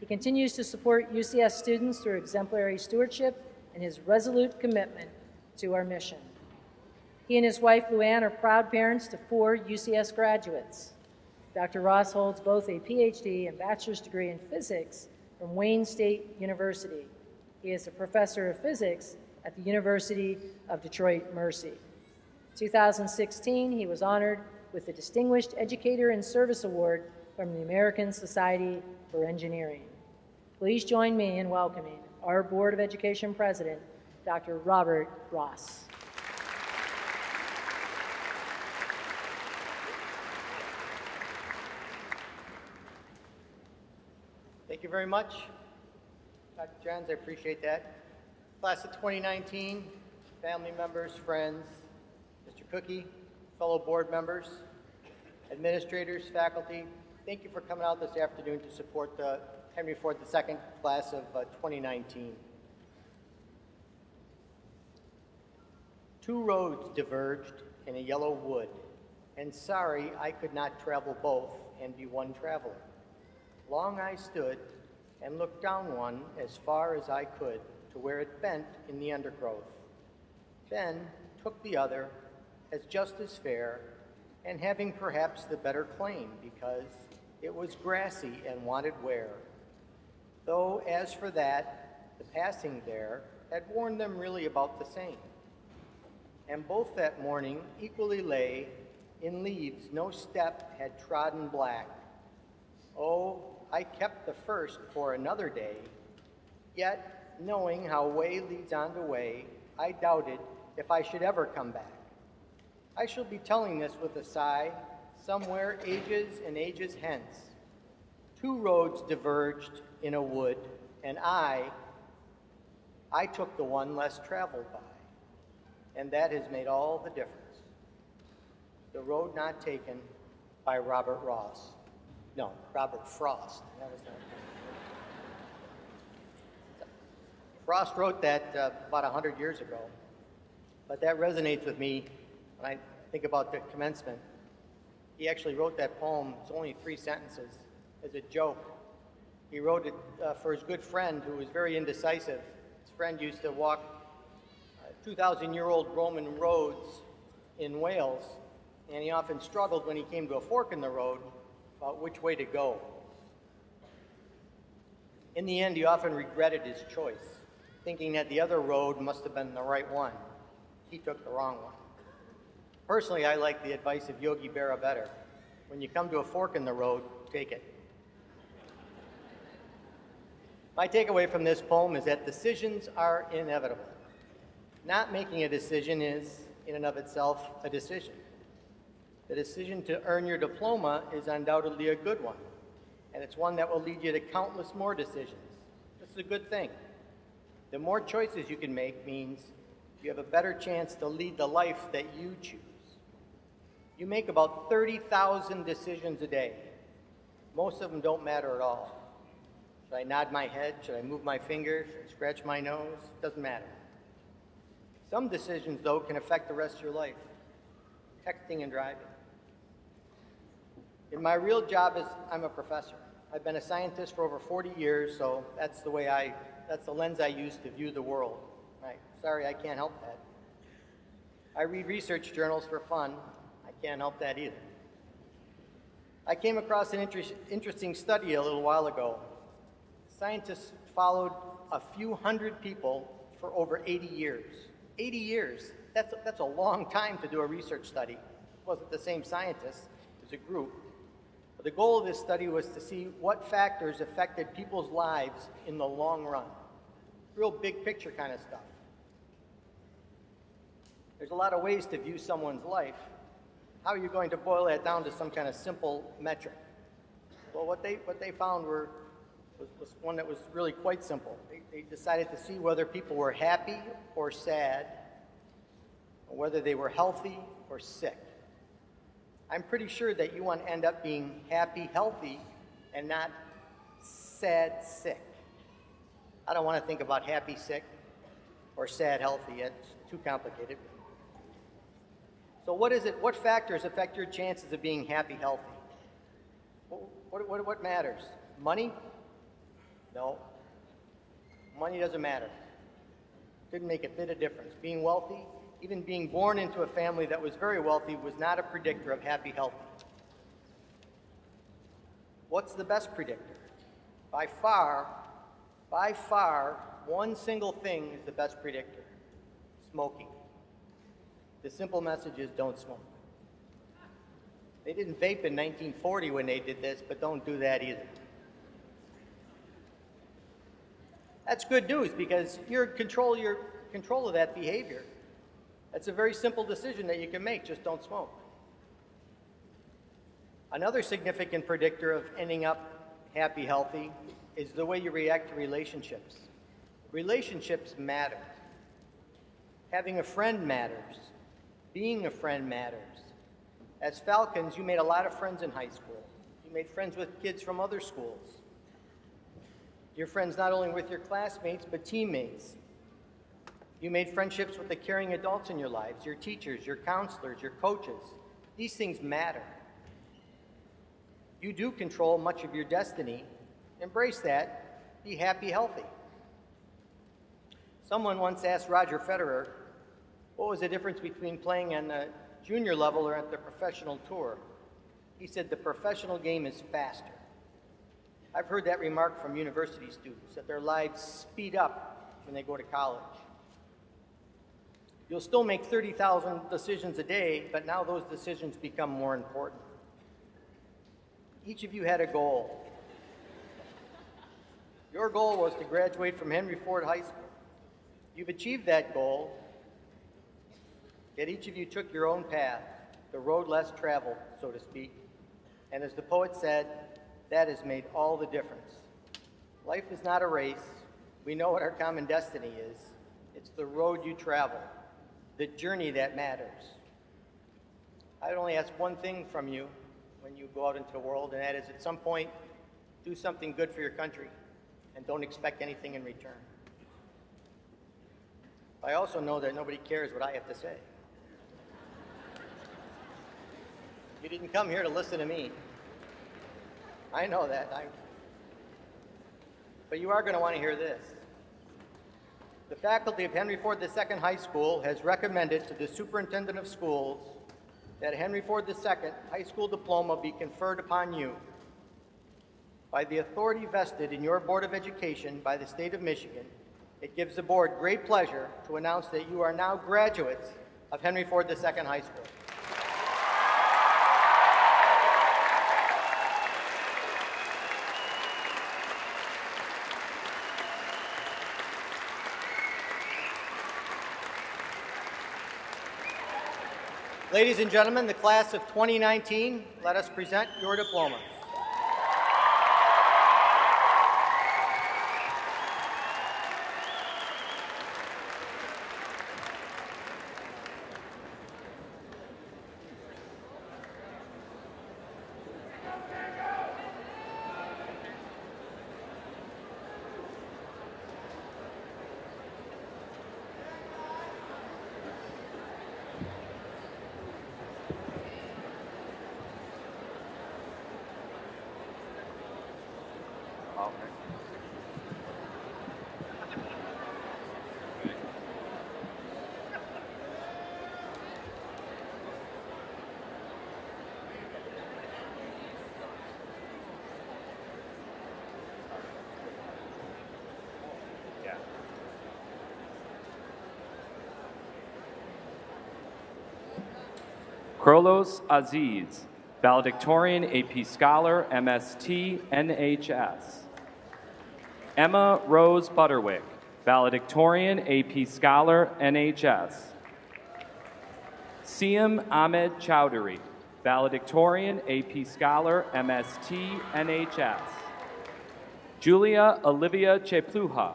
He continues to support UCS students through exemplary stewardship and his resolute commitment to our mission. He and his wife, Luann, are proud parents to four UCS graduates. Dr. Ross holds both a PhD and bachelor's degree in physics from Wayne State University. He is a professor of physics at the University of Detroit Mercy. 2016, he was honored with the Distinguished Educator in Service Award from the American Society for Engineering. Please join me in welcoming our Board of Education President, Dr. Robert Ross.
Thank you very much. Dr. Johns, I appreciate that. Class of 2019, family members, friends, Mr. Cookie, fellow board members, administrators, faculty, thank you for coming out this afternoon to support the Henry Ford II class of uh, 2019. Two roads diverged in a yellow wood, and sorry I could not travel both and be one traveler. Long I stood and looked down one as far as I could to where it bent in the undergrowth. Then took the other as just as fair and having perhaps the better claim because it was grassy and wanted wear. Though as for that, the passing there had warned them really about the same. And both that morning equally lay in leaves no step had trodden black. Oh, I kept the first for another day, yet, knowing how way leads on to way, I doubted if I should ever come back. I shall be telling this with a sigh, somewhere ages and ages hence. Two roads diverged in a wood, and I, I took the one less traveled by, and that has made all the difference. The road not taken by Robert Ross. No, Robert Frost. That was. Frost wrote that uh, about 100 years ago. but that resonates with me when I think about the commencement. He actually wrote that poem, it's only three sentences, as a joke. He wrote it uh, for his good friend who was very indecisive. His friend used to walk uh, 2,000 year old Roman roads in Wales, and he often struggled when he came to a fork in the road about which way to go. In the end, he often regretted his choice, thinking that the other road must have been the right one. He took the wrong one. Personally, I like the advice of Yogi Berra better. When you come to a fork in the road, take it. My takeaway from this poem is that decisions are inevitable. Not making a decision is, in and of itself, a decision. The decision to earn your diploma is undoubtedly a good one, and it's one that will lead you to countless more decisions. This is a good thing. The more choices you can make means you have a better chance to lead the life that you choose. You make about 30,000 decisions a day. Most of them don't matter at all. Should I nod my head? Should I move my finger? Should I scratch my nose? Doesn't matter. Some decisions, though, can affect the rest of your life. Texting and driving. In my real job is I'm a professor. I've been a scientist for over 40 years, so that's the way I, that's the lens I use to view the world. Right. Sorry, I can't help that. I read research journals for fun. Can't help that either. I came across an inter- interesting study a little while ago. Scientists followed a few hundred people for over 80 years. 80 years. That's a, that's a long time to do a research study. It wasn't the same scientists, it was a group. But the goal of this study was to see what factors affected people's lives in the long run. Real big picture kind of stuff. There's a lot of ways to view someone's life. How are you going to boil that down to some kind of simple metric? Well, what they, what they found were, was, was one that was really quite simple. They, they decided to see whether people were happy or sad, or whether they were healthy or sick. I'm pretty sure that you want to end up being happy, healthy, and not sad, sick. I don't want to think about happy, sick, or sad, healthy. It's too complicated. So, what is it? What factors affect your chances of being happy, healthy? What, what, what, matters? Money? No. Money doesn't matter. Didn't make a bit of difference. Being wealthy, even being born into a family that was very wealthy, was not a predictor of happy, healthy. What's the best predictor? By far, by far, one single thing is the best predictor smoking. The simple message is don't smoke. They didn't vape in 1940 when they did this, but don't do that either. That's good news because you're control, you're control of that behavior. That's a very simple decision that you can make, just don't smoke. Another significant predictor of ending up happy, healthy is the way you react to relationships. Relationships matter. Having a friend matters. Being a friend matters. As Falcons, you made a lot of friends in high school. You made friends with kids from other schools. Your friends not only with your classmates, but teammates. You made friendships with the caring adults in your lives, your teachers, your counselors, your coaches. These things matter. You do control much of your destiny. Embrace that. Be happy, healthy. Someone once asked Roger Federer, what was the difference between playing on the junior level or at the professional tour? He said, the professional game is faster. I've heard that remark from university students, that their lives speed up when they go to college. You'll still make 30,000 decisions a day, but now those decisions become more important. Each of you had a goal. Your goal was to graduate from Henry Ford High School. You've achieved that goal, yet each of you took your own path, the road less traveled, so to speak. And as the poet said, that has made all the difference. Life is not a race. We know what our common destiny is. It's the road you travel, the journey that matters. I'd only ask one thing from you when you go out into the world, and that is at some point, do something good for your country and don't expect anything in return. I also know that nobody cares what I have to say. You didn't come here to listen to me. I know that. I... But you are going to want to hear this. The faculty of Henry Ford II High School has recommended to the superintendent of schools that Henry Ford II High School diploma be conferred upon you by the authority vested in your Board of Education by the state of Michigan. It gives the board great pleasure to announce that you are now graduates of Henry Ford II High School. Ladies and gentlemen, the class of 2019, let us present your diploma.
Krolos Aziz, valedictorian, AP Scholar, MST, NHS. Emma Rose Butterwick, valedictorian, AP Scholar, NHS. Siam Ahmed Chowdhury, valedictorian, AP Scholar, MST, NHS. Julia Olivia Chepluha,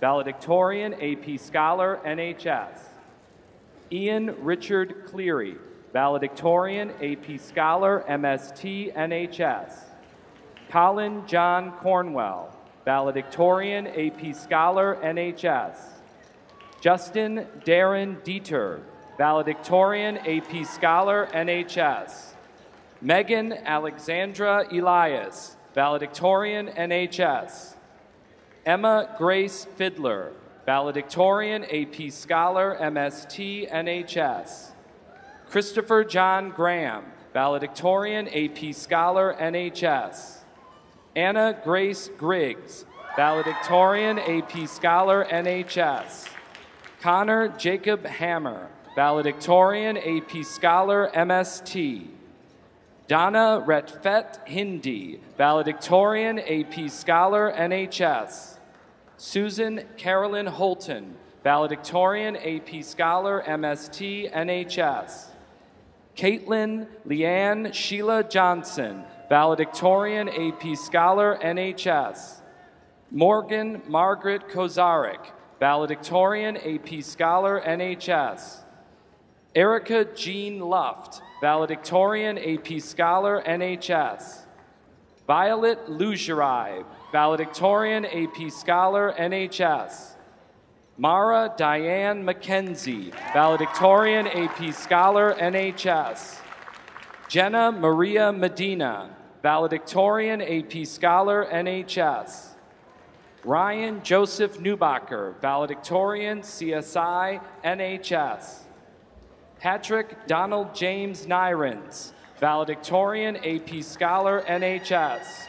valedictorian, AP Scholar, NHS. Ian Richard Cleary, valedictorian, AP Scholar, MST, NHS. Colin John Cornwell, valedictorian, AP Scholar, NHS. Justin Darren Dieter, valedictorian, AP Scholar, NHS. Megan Alexandra Elias, valedictorian, NHS. Emma Grace Fiddler, valedictorian, AP Scholar, MST, NHS. Christopher John Graham, valedictorian, AP Scholar, NHS. Anna Grace Griggs, valedictorian, AP Scholar, NHS. Connor Jacob Hammer, valedictorian, AP Scholar, MST. Donna Retfet Hindi, valedictorian, AP Scholar, NHS. Susan Carolyn Holton, valedictorian, AP Scholar, MST, NHS. Caitlin Leanne Sheila Johnson, valedictorian, AP Scholar, NHS. Morgan Margaret Kozarik, valedictorian, AP Scholar, NHS. Erica Jean Luft, valedictorian, AP Scholar, NHS. Violet Lugerai, valedictorian, AP Scholar, NHS. Mara Diane McKenzie, valedictorian, AP Scholar, NHS. Jenna Maria Medina, valedictorian, AP Scholar, NHS. Ryan Joseph Newbacher, valedictorian, CSI, NHS. Patrick Donald James Nyrens, valedictorian, AP Scholar, NHS.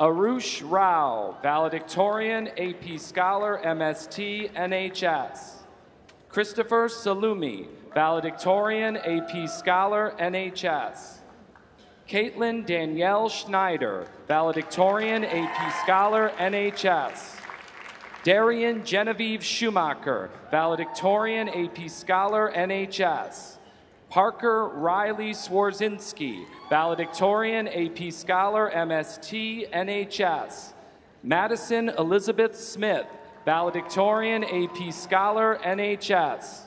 Arush Rao, valedictorian, AP Scholar, MST, NHS. Christopher Salumi, valedictorian, AP Scholar, NHS. Caitlin Danielle Schneider, valedictorian, AP Scholar, NHS. Darian Genevieve Schumacher, valedictorian, AP Scholar, NHS. Parker Riley Swarzinski, valedictorian, AP Scholar, MST, NHS. Madison Elizabeth Smith, valedictorian, AP Scholar, NHS.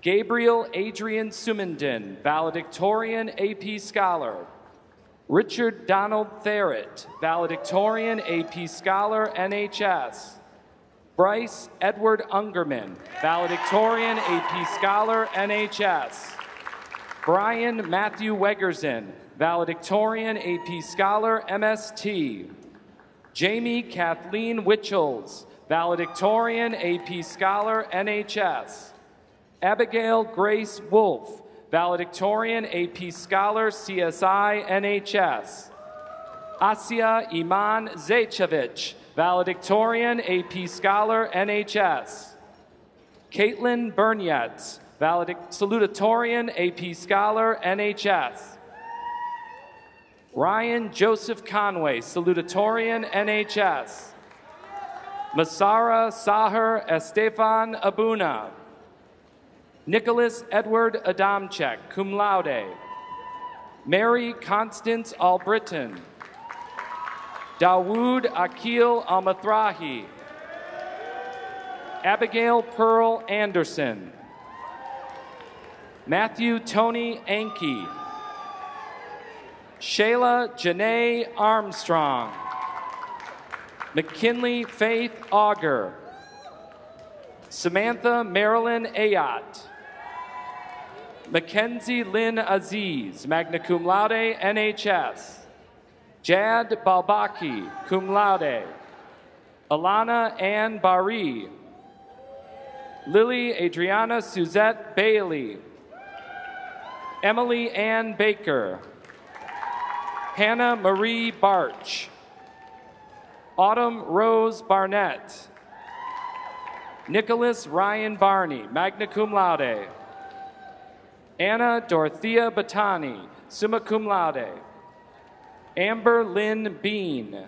Gabriel Adrian Sumenden, valedictorian, AP Scholar. Richard Donald Therrett, valedictorian, AP Scholar, NHS. Bryce Edward Ungerman, valedictorian, AP Scholar, NHS. Brian Matthew Wegerson, valedictorian, AP Scholar, MST. Jamie Kathleen Witchells, valedictorian, AP Scholar, NHS. Abigail Grace Wolf, valedictorian, AP Scholar, CSI, NHS. Asia Iman Zaychevich, valedictorian, AP Scholar, NHS. Caitlin Bernietz, valedic- salutatorian, AP Scholar, NHS. Ryan Joseph Conway, salutatorian, NHS. Masara Sahar Estefan Abuna. Nicholas Edward Adamchek, cum laude. Mary Constance Albritton. Dawood Akil Almathrahi. Abigail Pearl Anderson. Matthew Tony Anke. Shayla Janae Armstrong. McKinley Faith Auger. Samantha Marilyn Ayat. Mackenzie Lynn Aziz, magna cum laude, NHS. Jad Balbaki, cum laude. Alana Ann Bari. Lily Adriana Suzette Bailey. Emily Ann Baker. Hannah Marie Barch. Autumn Rose Barnett. Nicholas Ryan Barney, magna cum laude. Anna Dorothea Batani, summa cum laude. Amber Lynn Bean.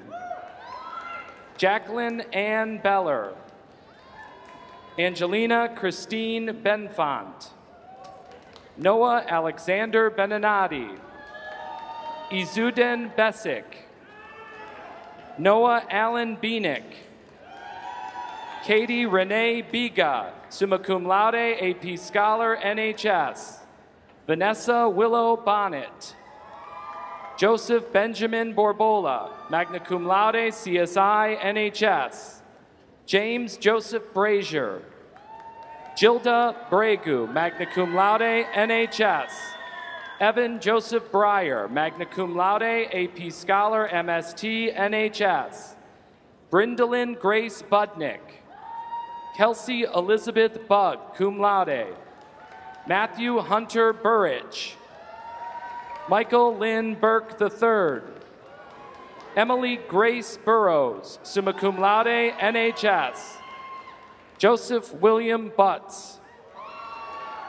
Jacqueline Ann Beller. Angelina Christine Benfont. Noah Alexander Beninati. Izuden Besic. Noah Allen Beanick. Katie Renee Biga, summa cum laude, AP Scholar, NHS. Vanessa Willow Bonnet. Joseph Benjamin Borbola, magna cum laude, CSI, NHS. James Joseph Brazier. Gilda Bregu, magna cum laude, NHS. Evan Joseph Breyer, magna cum laude, AP Scholar, MST, NHS. Brindalyn Grace Budnick. Kelsey Elizabeth Bug, cum laude. Matthew Hunter Burridge. Michael Lynn Burke III. Emily Grace Burrows, summa cum laude, NHS. Joseph William Butts.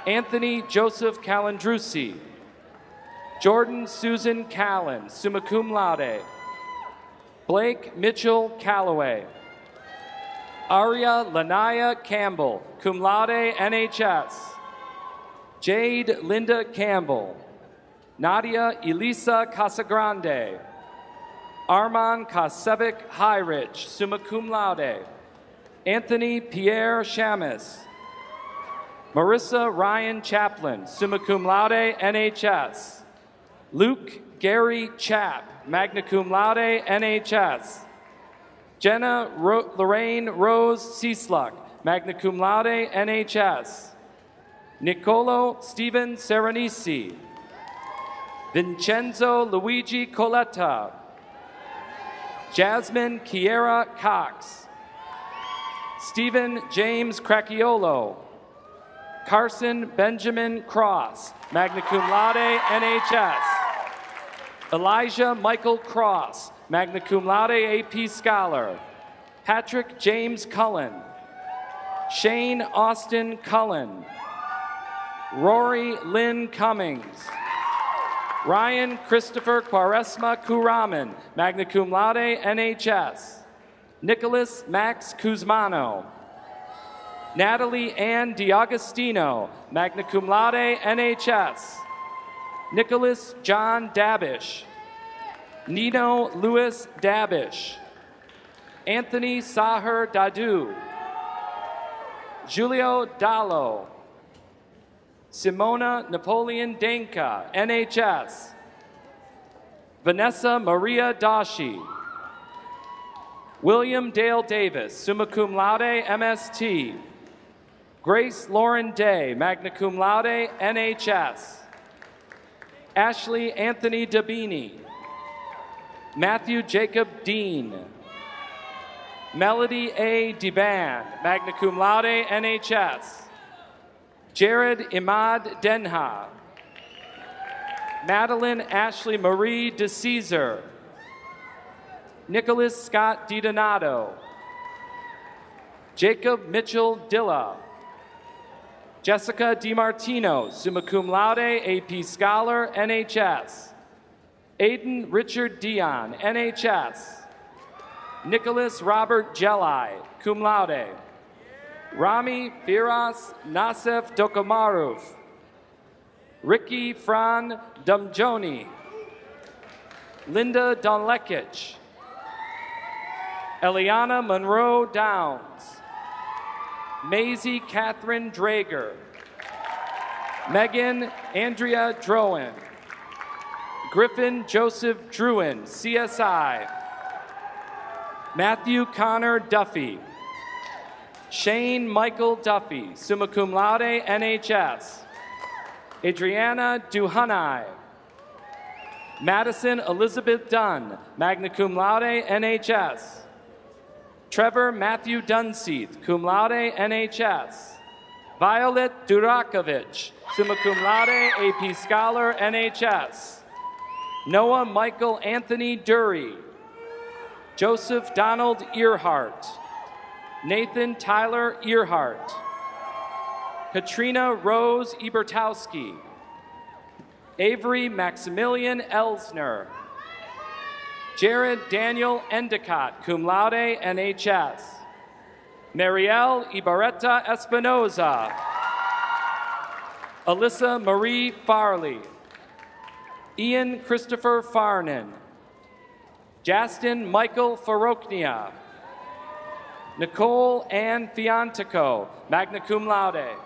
Anthony Joseph Calandrusi. Jordan Susan Callan, summa cum laude. Blake Mitchell Calloway. Aria Lanaya Campbell, cum laude, NHS. Jade Linda Campbell. Nadia Elisa Casagrande. Arman Kasevic Highridge, summa cum laude. Anthony Pierre Shamus. Marissa Ryan Chaplin, summa cum laude, NHS. Luke Gary Chap, magna cum laude, NHS. Jenna Ro- Lorraine Rose Cieslak, magna cum laude, NHS. Nicolo Stephen Serenisi. Vincenzo Luigi Coletta. Jasmine Kiera Cox. Stephen James Cracchiolo. Carson Benjamin Cross, magna cum laude, NHS. Elijah Michael Cross, magna cum laude, AP Scholar. Patrick James Cullen. Shane Austin Cullen. Rory Lynn Cummings. Ryan Christopher Quaresma Kuraman, magna cum laude, NHS. Nicholas Max Kuzmano. Natalie Ann Diagostino, magna cum laude, NHS. Nicholas John Dabish. Nino Louis Dabish. Anthony Sahar Dadu. Julio Dallo. Simona Napoleon Denka, NHS. Vanessa Maria Dashi. William Dale Davis, summa cum laude, MST. Grace Lauren Day, magna cum laude, NHS. Ashley Anthony Dabini. Matthew Jacob Dean. Melody A. DeBand, magna cum laude, NHS. Jared Imad Denha. Madeline Ashley Marie DeCesar. Nicholas Scott DiDonato. Jacob Mitchell Dilla. Jessica DiMartino, summa cum laude, AP Scholar, NHS. Aiden Richard Dion, NHS. Nicholas Robert Jelai, cum laude. Rami Firas Nasef Dokomarov. Ricky Fran Dumjoni. Linda Donlekic. Eliana Monroe Downs. Maisie Catherine Drager. Megan Andrea Drowen. Griffin Joseph Druin, CSI. Matthew Connor Duffy. Shane Michael Duffy, summa cum laude, NHS. Adriana Duhanai. Madison Elizabeth Dunn, magna cum laude, NHS. Trevor Matthew Dunseith, cum laude, NHS. Violet Durakovic, summa cum laude, AP Scholar, NHS. Noah Michael Anthony Dury. Joseph Donald Earhart. Nathan Tyler Earhart. Katrina Rose Ebertowski. Avery Maximilian Elsner. Jared Daniel Endicott, cum laude, NHS. Marielle Ibarreta Espinoza. Alyssa Marie Farley. Ian Christopher Farnan. Justin Michael Faroknia. Nicole Ann Fiantico, magna cum laude.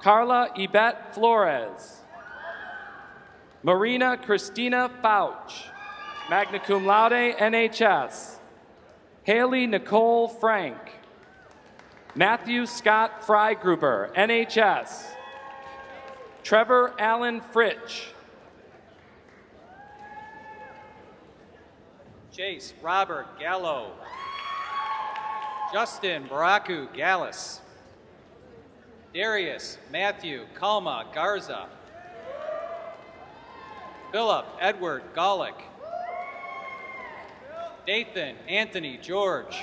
Carla Yvette Flores. Marina Christina Fauch, magna cum laude, NHS. Haley Nicole Frank. Matthew Scott Freigruber, NHS. Trevor Allen Fritch.
Chase Robert Gallo. Justin Baraku Gallus. Darius Matthew Kalma Garza. Philip Edward Golick. Nathan Anthony George.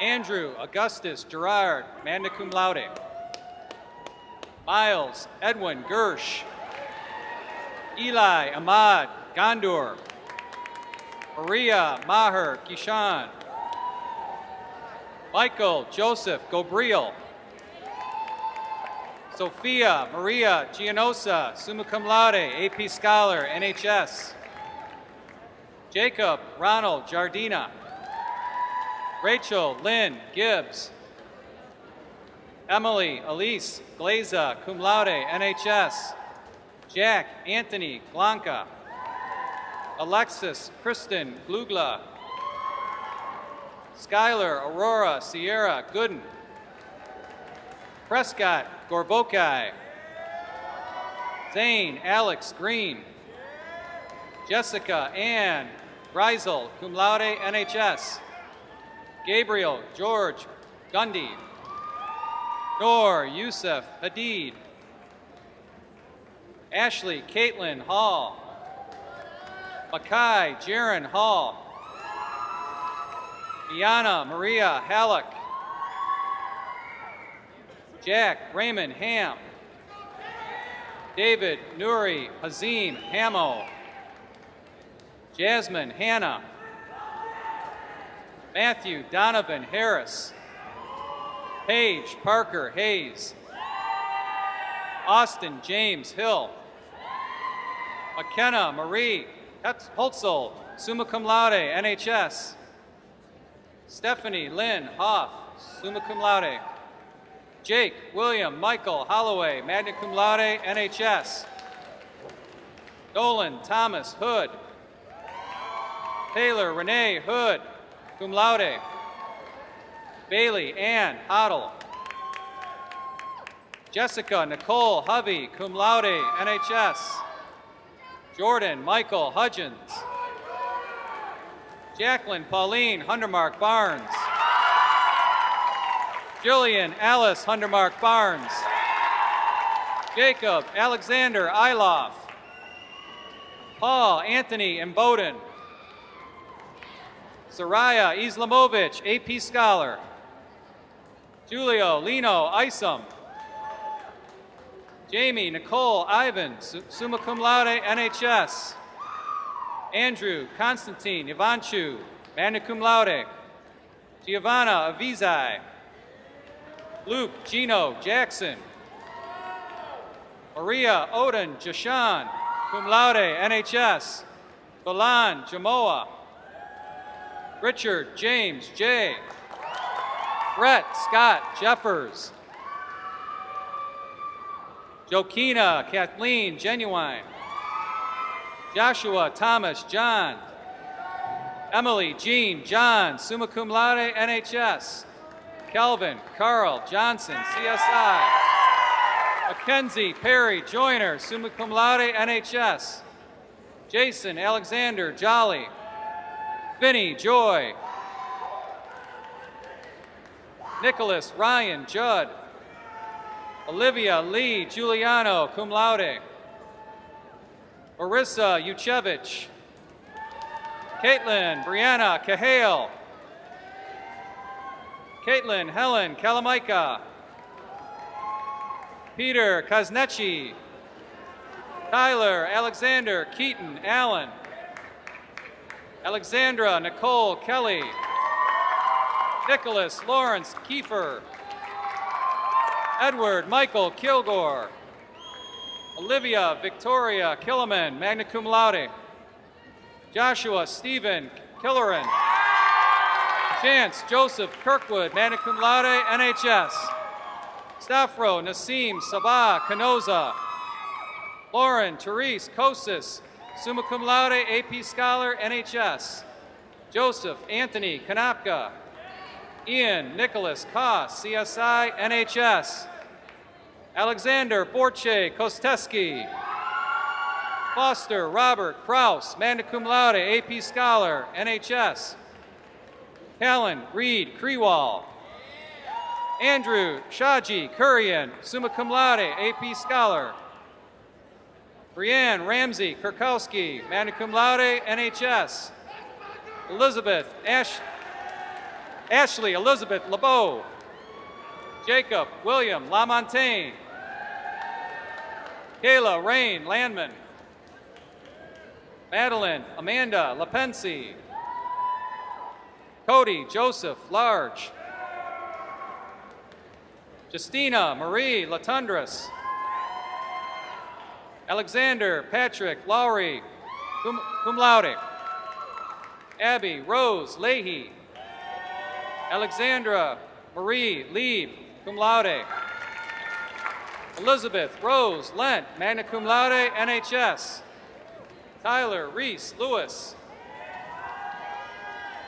Andrew Augustus Gerard, magna cum laude. Miles Edwin Gersh. Eli Ahmad Gondor. Maria Maher Kishan. Michael Joseph Gobriel. Sophia Maria Gianosa, summa cum laude, AP Scholar, NHS. Jacob Ronald Jardina. Rachel Lynn Gibbs. Emily Elise Glaza, cum laude, NHS. Jack Anthony Glanka. Alexis Kristen Glugla. Skylar Aurora Sierra Gooden. Prescott Gorbokai. Zane Alex Green. Jessica Ann Reisel, cum laude, NHS. Gabriel George Gundy. Noor Youssef Hadid. Ashley Caitlin Hall. Makai Jaron Hall. Iana Maria Halleck. Jack Raymond Ham. David Nuri Hazim Hamo. Jasmine Hannah. Matthew Donovan Harris. Paige Parker Hayes. Austin James Hill. McKenna Marie Holtzel, summa cum laude, NHS. Stephanie Lynn Hoff, summa cum laude. Jake William Michael Holloway, magna cum laude, NHS. Dolan Thomas Hood. Taylor Renee Hood, cum laude. Bailey Ann Hoddle. Jessica Nicole Hovey, cum laude, NHS. Jordan Michael Hudgens. Jacqueline Pauline Hundermark Barnes. Jillian Alice Hundermark Barnes. Jacob Alexander Iloff. Paul Anthony Emboden. Soraya Islamovich, AP Scholar. Julio Lino Isom. Jamie Nicole Ivan, summa cum laude, NHS. Andrew Constantine Ivanchu, magna cum laude. Giovanna Avizai. Luke Gino Jackson. Maria Odin Jashan, cum laude, NHS. Balan Jamoa. Richard James J. Brett Scott Jeffers. Jokina Kathleen Genuine. Joshua Thomas John. Emily Jean John, summa cum laude, NHS. Kelvin Carl Johnson, CSI. Mackenzie Perry Joyner, summa cum laude, NHS. Jason Alexander Jolly. Vinny Joy. Nicholas Ryan Judd. Olivia Lee Giuliano, cum laude. Marissa Uchevich. Caitlin Brianna Cahale. Caitlin Helen Kalamaika. Peter Kaznecki. Tyler Alexander Keaton Allen. Alexandra Nicole Kelly. Nicholas Lawrence Kiefer. Edward Michael Kilgore. Olivia Victoria Killiman, magna cum laude. Joshua Stephen Killeran. Chance Joseph Kirkwood, magna cum laude, NHS. Staffro Nassim Sabah Canoza. Lauren Therese Kosis, summa cum laude, AP Scholar, NHS. Joseph Anthony Kanapka. Ian Nicholas Koss, CSI, NHS. Alexander Borche Kosteski. Foster Robert Kraus, magna cum laude, AP Scholar, NHS. Callan Reed Krewall. Andrew Shaji Kurian, summa cum laude, AP Scholar. Brianne Ramsey Kirkowski, magna cum laude, NHS. Elizabeth Ash, Ashley Elizabeth LeBeau. Jacob William LaMontagne. Kayla Rain Landman. Madeline Amanda Lapensi. Cody Joseph Large. Justina Marie Latundras. Alexander Patrick Lowry, cum, cum laude. Abby Rose Leahy. Alexandra Marie Lieb, cum laude. Elizabeth Rose Lent, magna cum laude, NHS. Tyler Reese Lewis.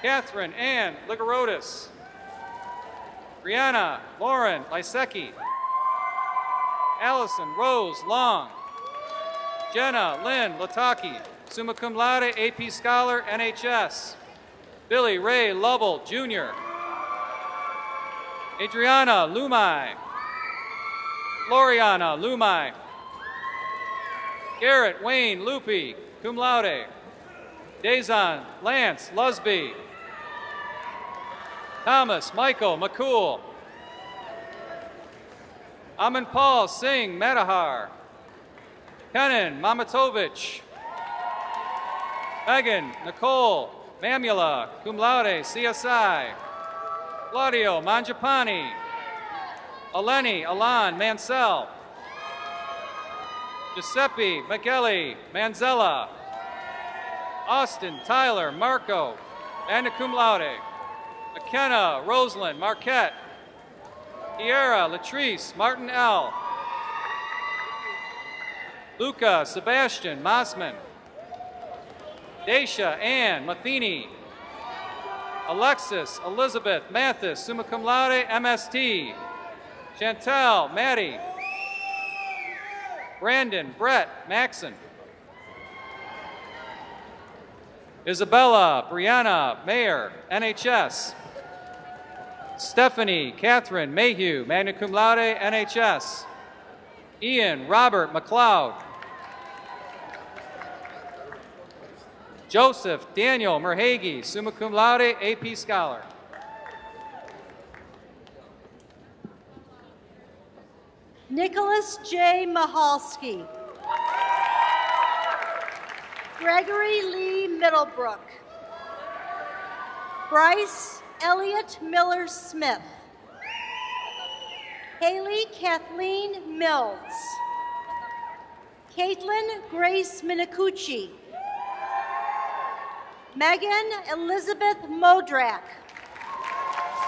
Catherine Ann Ligarotis. Brianna Lauren Lysecki. Allison Rose Long. Jenna Lynn Lataki, summa cum laude, AP Scholar, NHS. Billy Ray Lovell, Jr. Adriana Lumai. Floriana Lumai. Garrett Wayne Lupi, cum laude. Dazon Lance Lusby. Thomas Michael McCool. Amin Paul Singh Matahar. Kenan Mamatovich. Megan Nicole Mamula, cum laude, CSI. Claudio Manjapani. Eleni Alan Mansell. Giuseppe Michelli Manzella. Austin Tyler Marco, magna cum laude. McKenna Rosalind Marquette. Kiera Latrice Martin L. Luca Sebastian Mossman. Daisha Ann Matheny. Alexis Elizabeth Mathis, summa cum laude, MST. Chantel Maddie. Brandon Brett Maxon. Isabella Brianna Mayer, NHS. Stephanie Catherine Mayhew, magna cum laude, NHS. Ian Robert McLeod. Joseph Daniel Merhage, summa cum laude, AP Scholar.
Nicholas J. Mahalski. Gregory Lee Middlebrook. Bryce Elliott Miller Smith. Haley Kathleen Mills. Caitlin Grace Minicucci. Megan Elizabeth Modrak.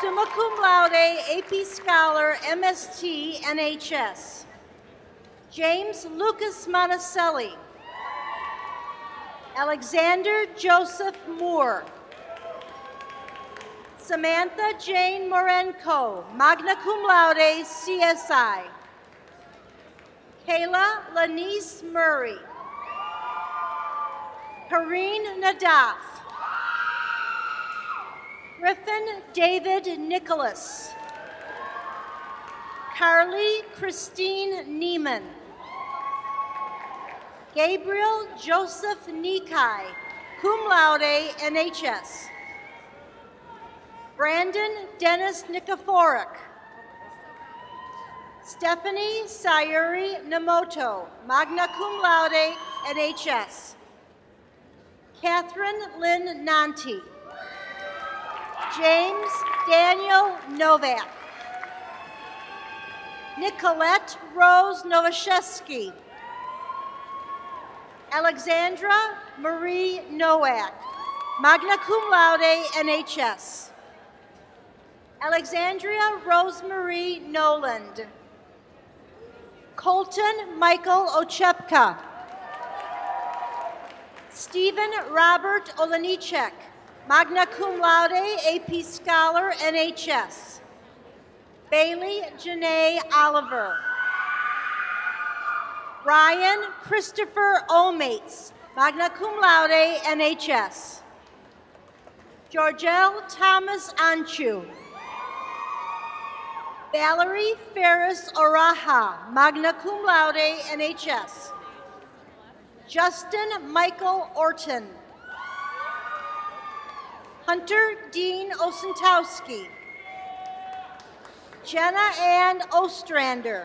Summa cum laude, AP Scholar, MST, NHS. James Lucas Monticelli. Alexander Joseph Moore. Samantha Jane Morenko, magna cum laude, CSI. Kayla Lanice Murray. Kareen Nadaf. Griffin David Nicholas. Carly Christine Neiman. Gabriel Joseph Nikai, cum laude, NHS. Brandon Dennis Nikiforik. Stephanie Sayuri Namoto, magna cum laude, NHS. Catherine Lynn Nanti. James Daniel Novak. Nicolette Rose Novashevsky. Alexandra Marie Nowak, magna cum laude, NHS. Alexandria Rosemarie Noland. Colton Michael Ochepka. Stephen Robert Olenichek, magna cum laude, AP Scholar, NHS. Bailey Janae Oliver. Ryan Christopher Omates, magna cum laude, NHS. Georgelle Thomas Anchu. Valerie Ferris Oraha, magna cum laude, NHS. Justin Michael Orton. Hunter Dean Osentowski. Jenna Ann Ostrander.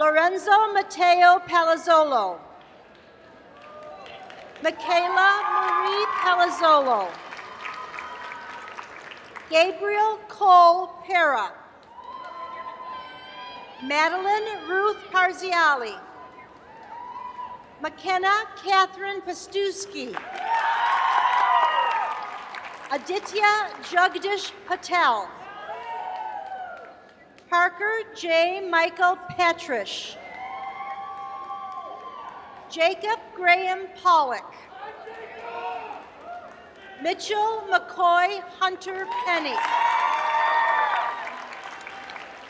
Lorenzo Matteo Palazzolo. Michaela Marie Palazzolo. Gabriel Cole Pera. Madeline Ruth Parziali. McKenna Catherine Pastuski. Aditya Jagdish Patel. Parker J. Michael Petrish. Jacob Graham Pollock. Mitchell McCoy Hunter Penny.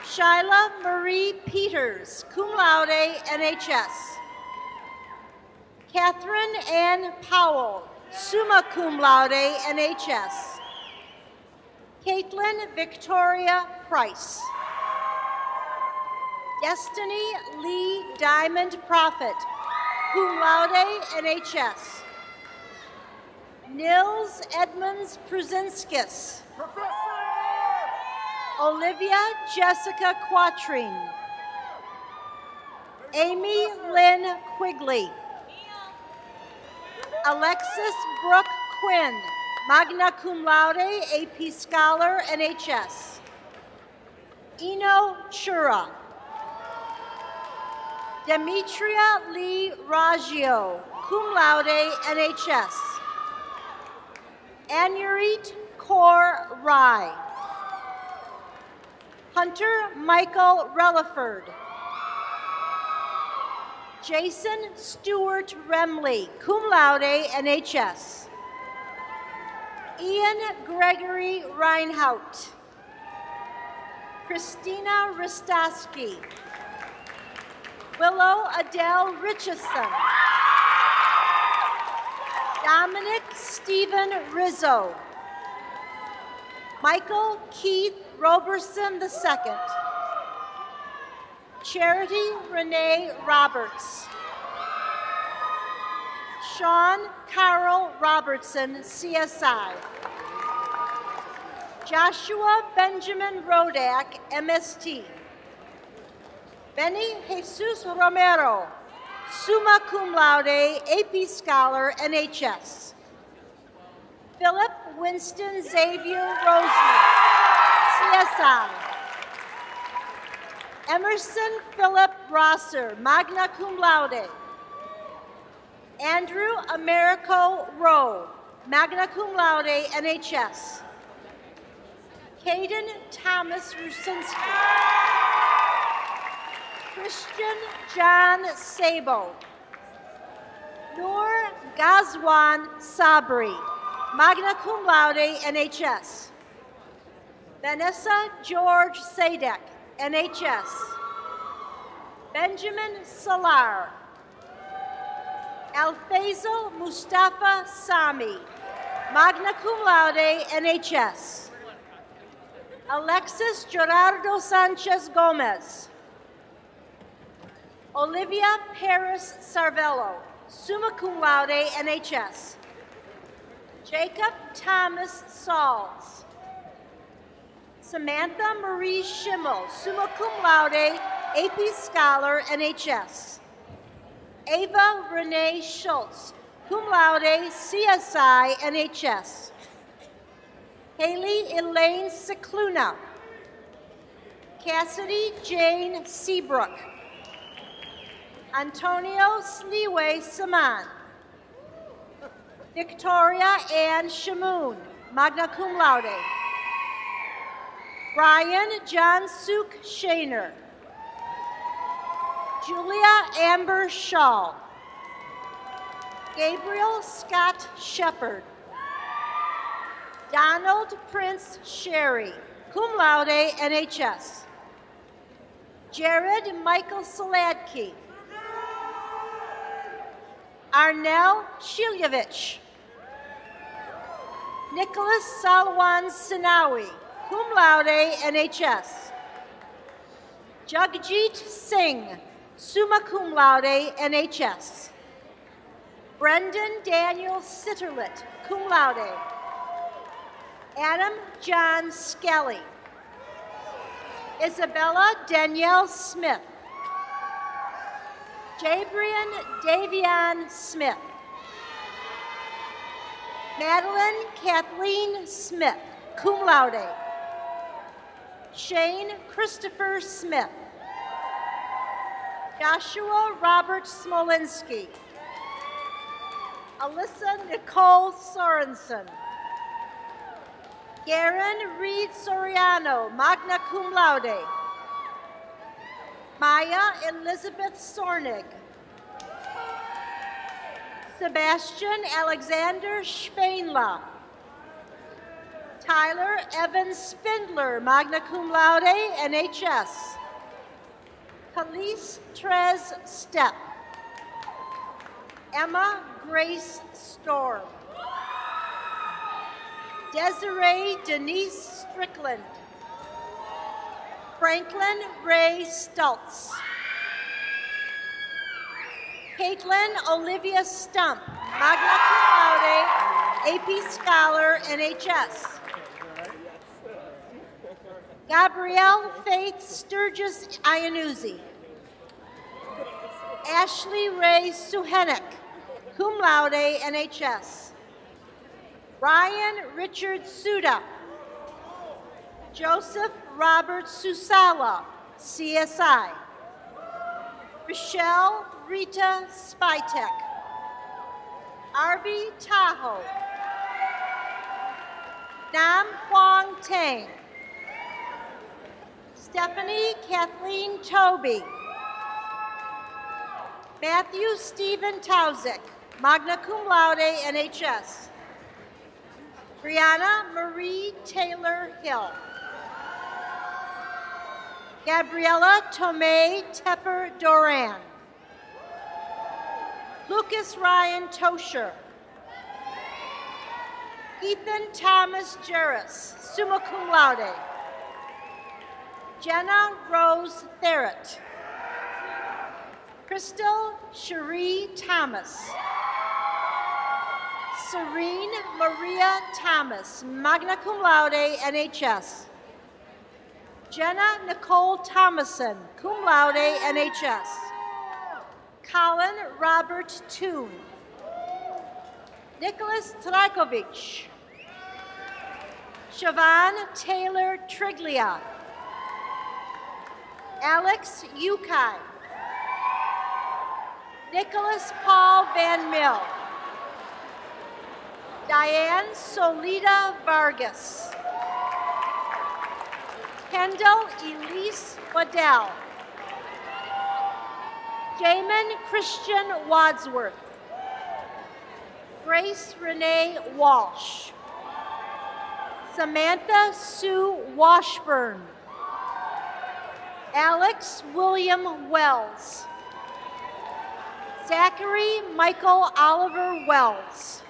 Shyla Marie Peters, cum laude, NHS. Catherine Ann Powell, summa cum laude, NHS. Caitlin Victoria Price. Destiny Lee Diamond Prophet, cum laude, NHS. Nils Edmonds Przinskis. Olivia Jessica Quatrine. Amy Lynn Quigley. Alexis Brooke Quinn, magna cum laude, AP Scholar, NHS. Eno Chura. Demetria Lee Raggio, cum laude, NHS. Anurit Kaur Rai. Hunter Michael Relaford. Jason Stewart Remley, cum laude, NHS. Ian Gregory Reinhout. Christina Rostowski. Willow Adele Richardson. Dominic Stephen Rizzo. Michael Keith Roberson II. Charity Renee Roberts. Sean Carl Robertson, CSI. Joshua Benjamin Rodak, MST. Benny Jesus Romero, summa cum laude, AP Scholar, NHS. Philip Winston Xavier Roseman, CSI. Emerson Philip Rosser, magna cum laude. Andrew Americo Rowe, magna cum laude, NHS. Caden Thomas Rusinski. Christian John Sabo. Noor Gazwan Sabri, magna cum laude, NHS. Vanessa George Sadek, NHS. Benjamin Salar. Alfazel Mustafa Sami, magna cum laude, NHS. Alexis Gerardo Sanchez Gomez. Olivia Paris Sarvello, summa cum laude, NHS. Jacob Thomas Sauls. Samantha Marie Schimmel, summa cum laude, AP Scholar, NHS. Ava Renee Schultz, cum laude, CSI, NHS. Haley Elaine Cicluna. Cassidy Jane Seabrook. Antonio Sliwe Saman. Victoria Ann Shamoon, magna cum laude. Brian John Suk Shaner. Julia Amber Shaw. Gabriel Scott Shepard. Donald Prince Sherry, cum laude, NHS. Jared Michael Saladki. Arnell Shilyevich. Nicholas Salwan Sinawi, cum laude, NHS. Jagjit Singh, summa cum laude, NHS. Brendan Daniel Sitterlet, cum laude. Adam John Skelly. Isabella Danielle Smith. Jabrian Davion Smith. Madeline Kathleen Smith, cum laude. Shane Christopher Smith. Joshua Robert Smolinski. Alyssa Nicole Sorensen. Garen Reed Soriano, magna cum laude. Maya Elizabeth Sornig. Sebastian Alexander Spainla. Tyler Evan Spindler, magna cum laude, NHS. Khalees Trez Step. Emma Grace Storm. Desiree Denise Strickland. Franklin Ray Stultz. Caitlin Olivia Stump, magna cum laude, AP Scholar, NHS. Gabrielle Faith Sturgis Iannuzzi. Ashley Ray Suhenik, cum laude, NHS. Ryan Richard Suda. Joseph Robert Susala, CSI. Rochelle Rita Spytek. Arby Tahoe. Nam Huang Tang. Stephanie Kathleen Toby. Matthew Stephen Tauzik, magna cum laude, NHS. Brianna Marie Taylor Hill. Gabriella Tomei Tepper Doran. Lucas Ryan Tosher. Ethan Thomas Jarris, summa cum laude. Jenna Rose Therrett. Crystal Cherie Thomas. Serene Maria Thomas, magna cum laude, NHS. Jenna Nicole Thomason, cum laude, NHS. Colin Robert Toon. Nicholas Trakovic. Siobhan Taylor Triglia. Alex Yukai. Nicholas Paul Van Mill. Diane Solita Vargas. Kendall Elise Waddell. Jamin Christian Wadsworth. Grace Renee Walsh. Samantha Sue Washburn. Alex William Wells. Zachary Michael Oliver Wells.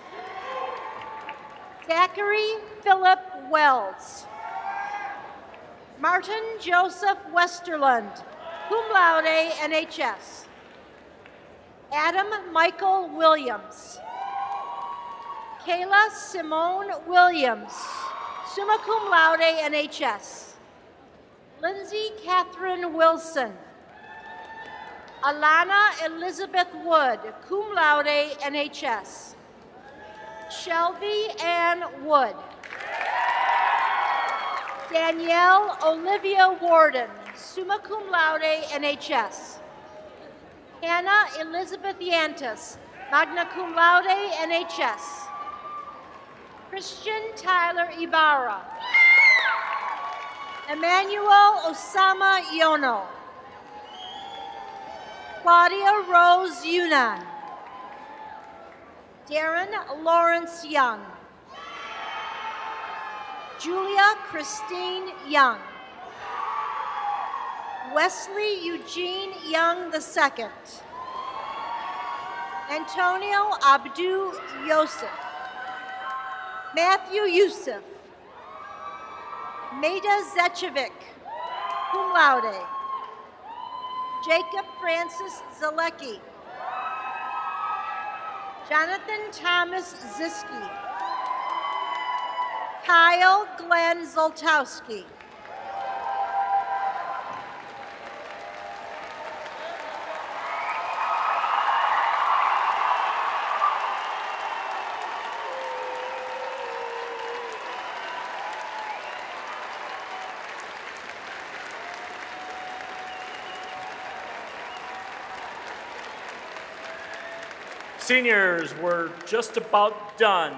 Zachary Philip Wells. Martin Joseph Westerlund, cum laude, NHS. Adam Michael Williams. Kayla Simone Williams, summa cum laude, NHS. Lindsay Catherine Wilson. Alana Elizabeth Wood, cum laude, NHS. Shelby Ann Wood. Danielle Olivia Warden, summa cum laude, NHS. Hannah Elizabeth Yantis, magna cum laude, NHS. Christian Tyler Ibarra. Emmanuel Osama Yono. Claudia Rose Yunan. Darren Lawrence Young. Julia Christine Young. Wesley Eugene Young II. Antonio Abdu Yosef. Matthew Yusuf. Maida Zechevic, cum laude. Jacob Francis Zalecki. Jonathan Thomas Ziski. Kyle Glenn Zoltowski.
Seniors, we're just about done.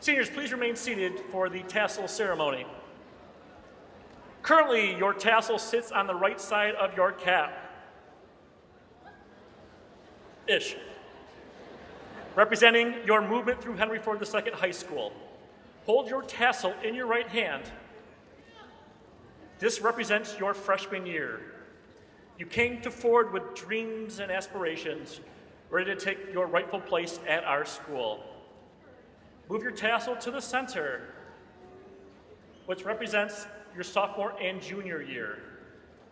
Seniors, please remain seated for the tassel ceremony. Currently, your tassel sits on the right side of your cap. Ish. Representing your movement through Henry Ford II High School. Hold your tassel in your right hand. This represents your freshman year. You came to Ford with dreams and aspirations, ready to take your rightful place at our school. Move your tassel to the center, which represents your sophomore and junior year,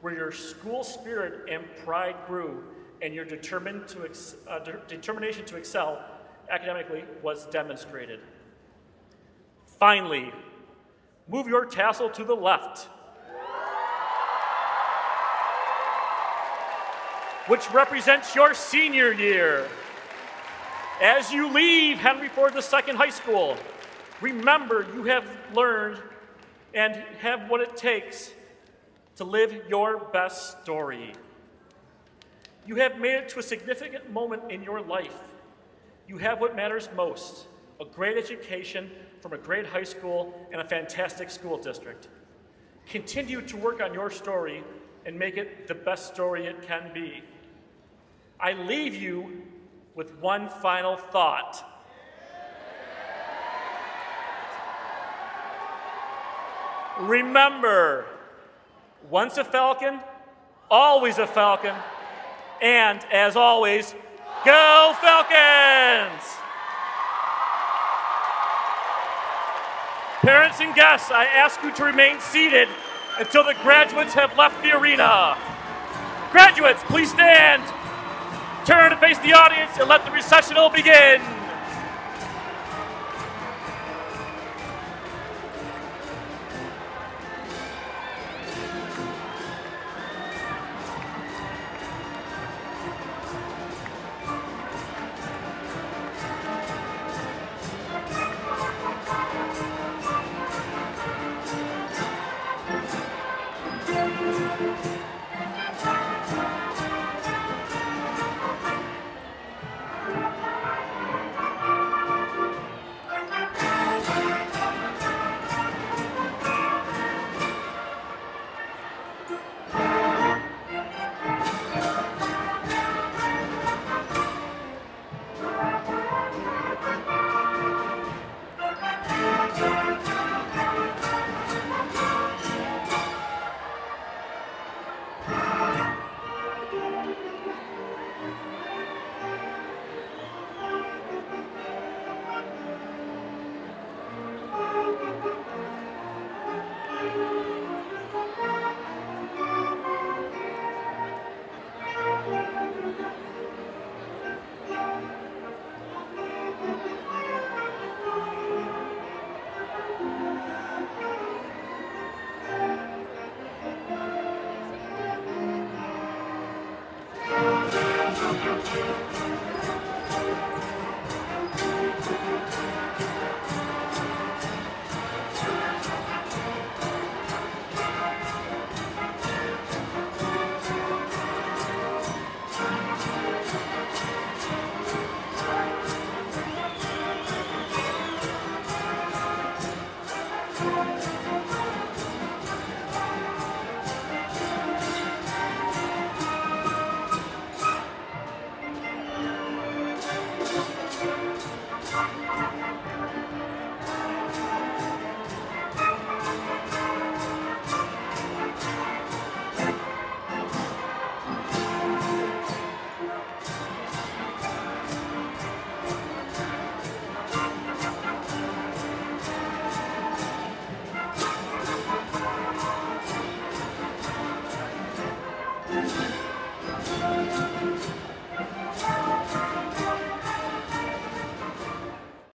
where your school spirit and pride grew and your determined to uh, de- determination to excel academically was demonstrated. Finally, move your tassel to the left which represents your senior year. As you leave Henry Ford II High School, remember you have learned and have what it takes to live your best story. You have made it to a significant moment in your life. You have what matters most a great education from a great high school and a fantastic school district. Continue to work on your story and make it the best story it can be. I leave you with one final thought. Remember, once a falcon, always a falcon, and as always, go Falcons! Parents and guests, I ask you to remain seated until the graduates have left the arena. Graduates, please stand. Turn to face the audience and let the recessional begin.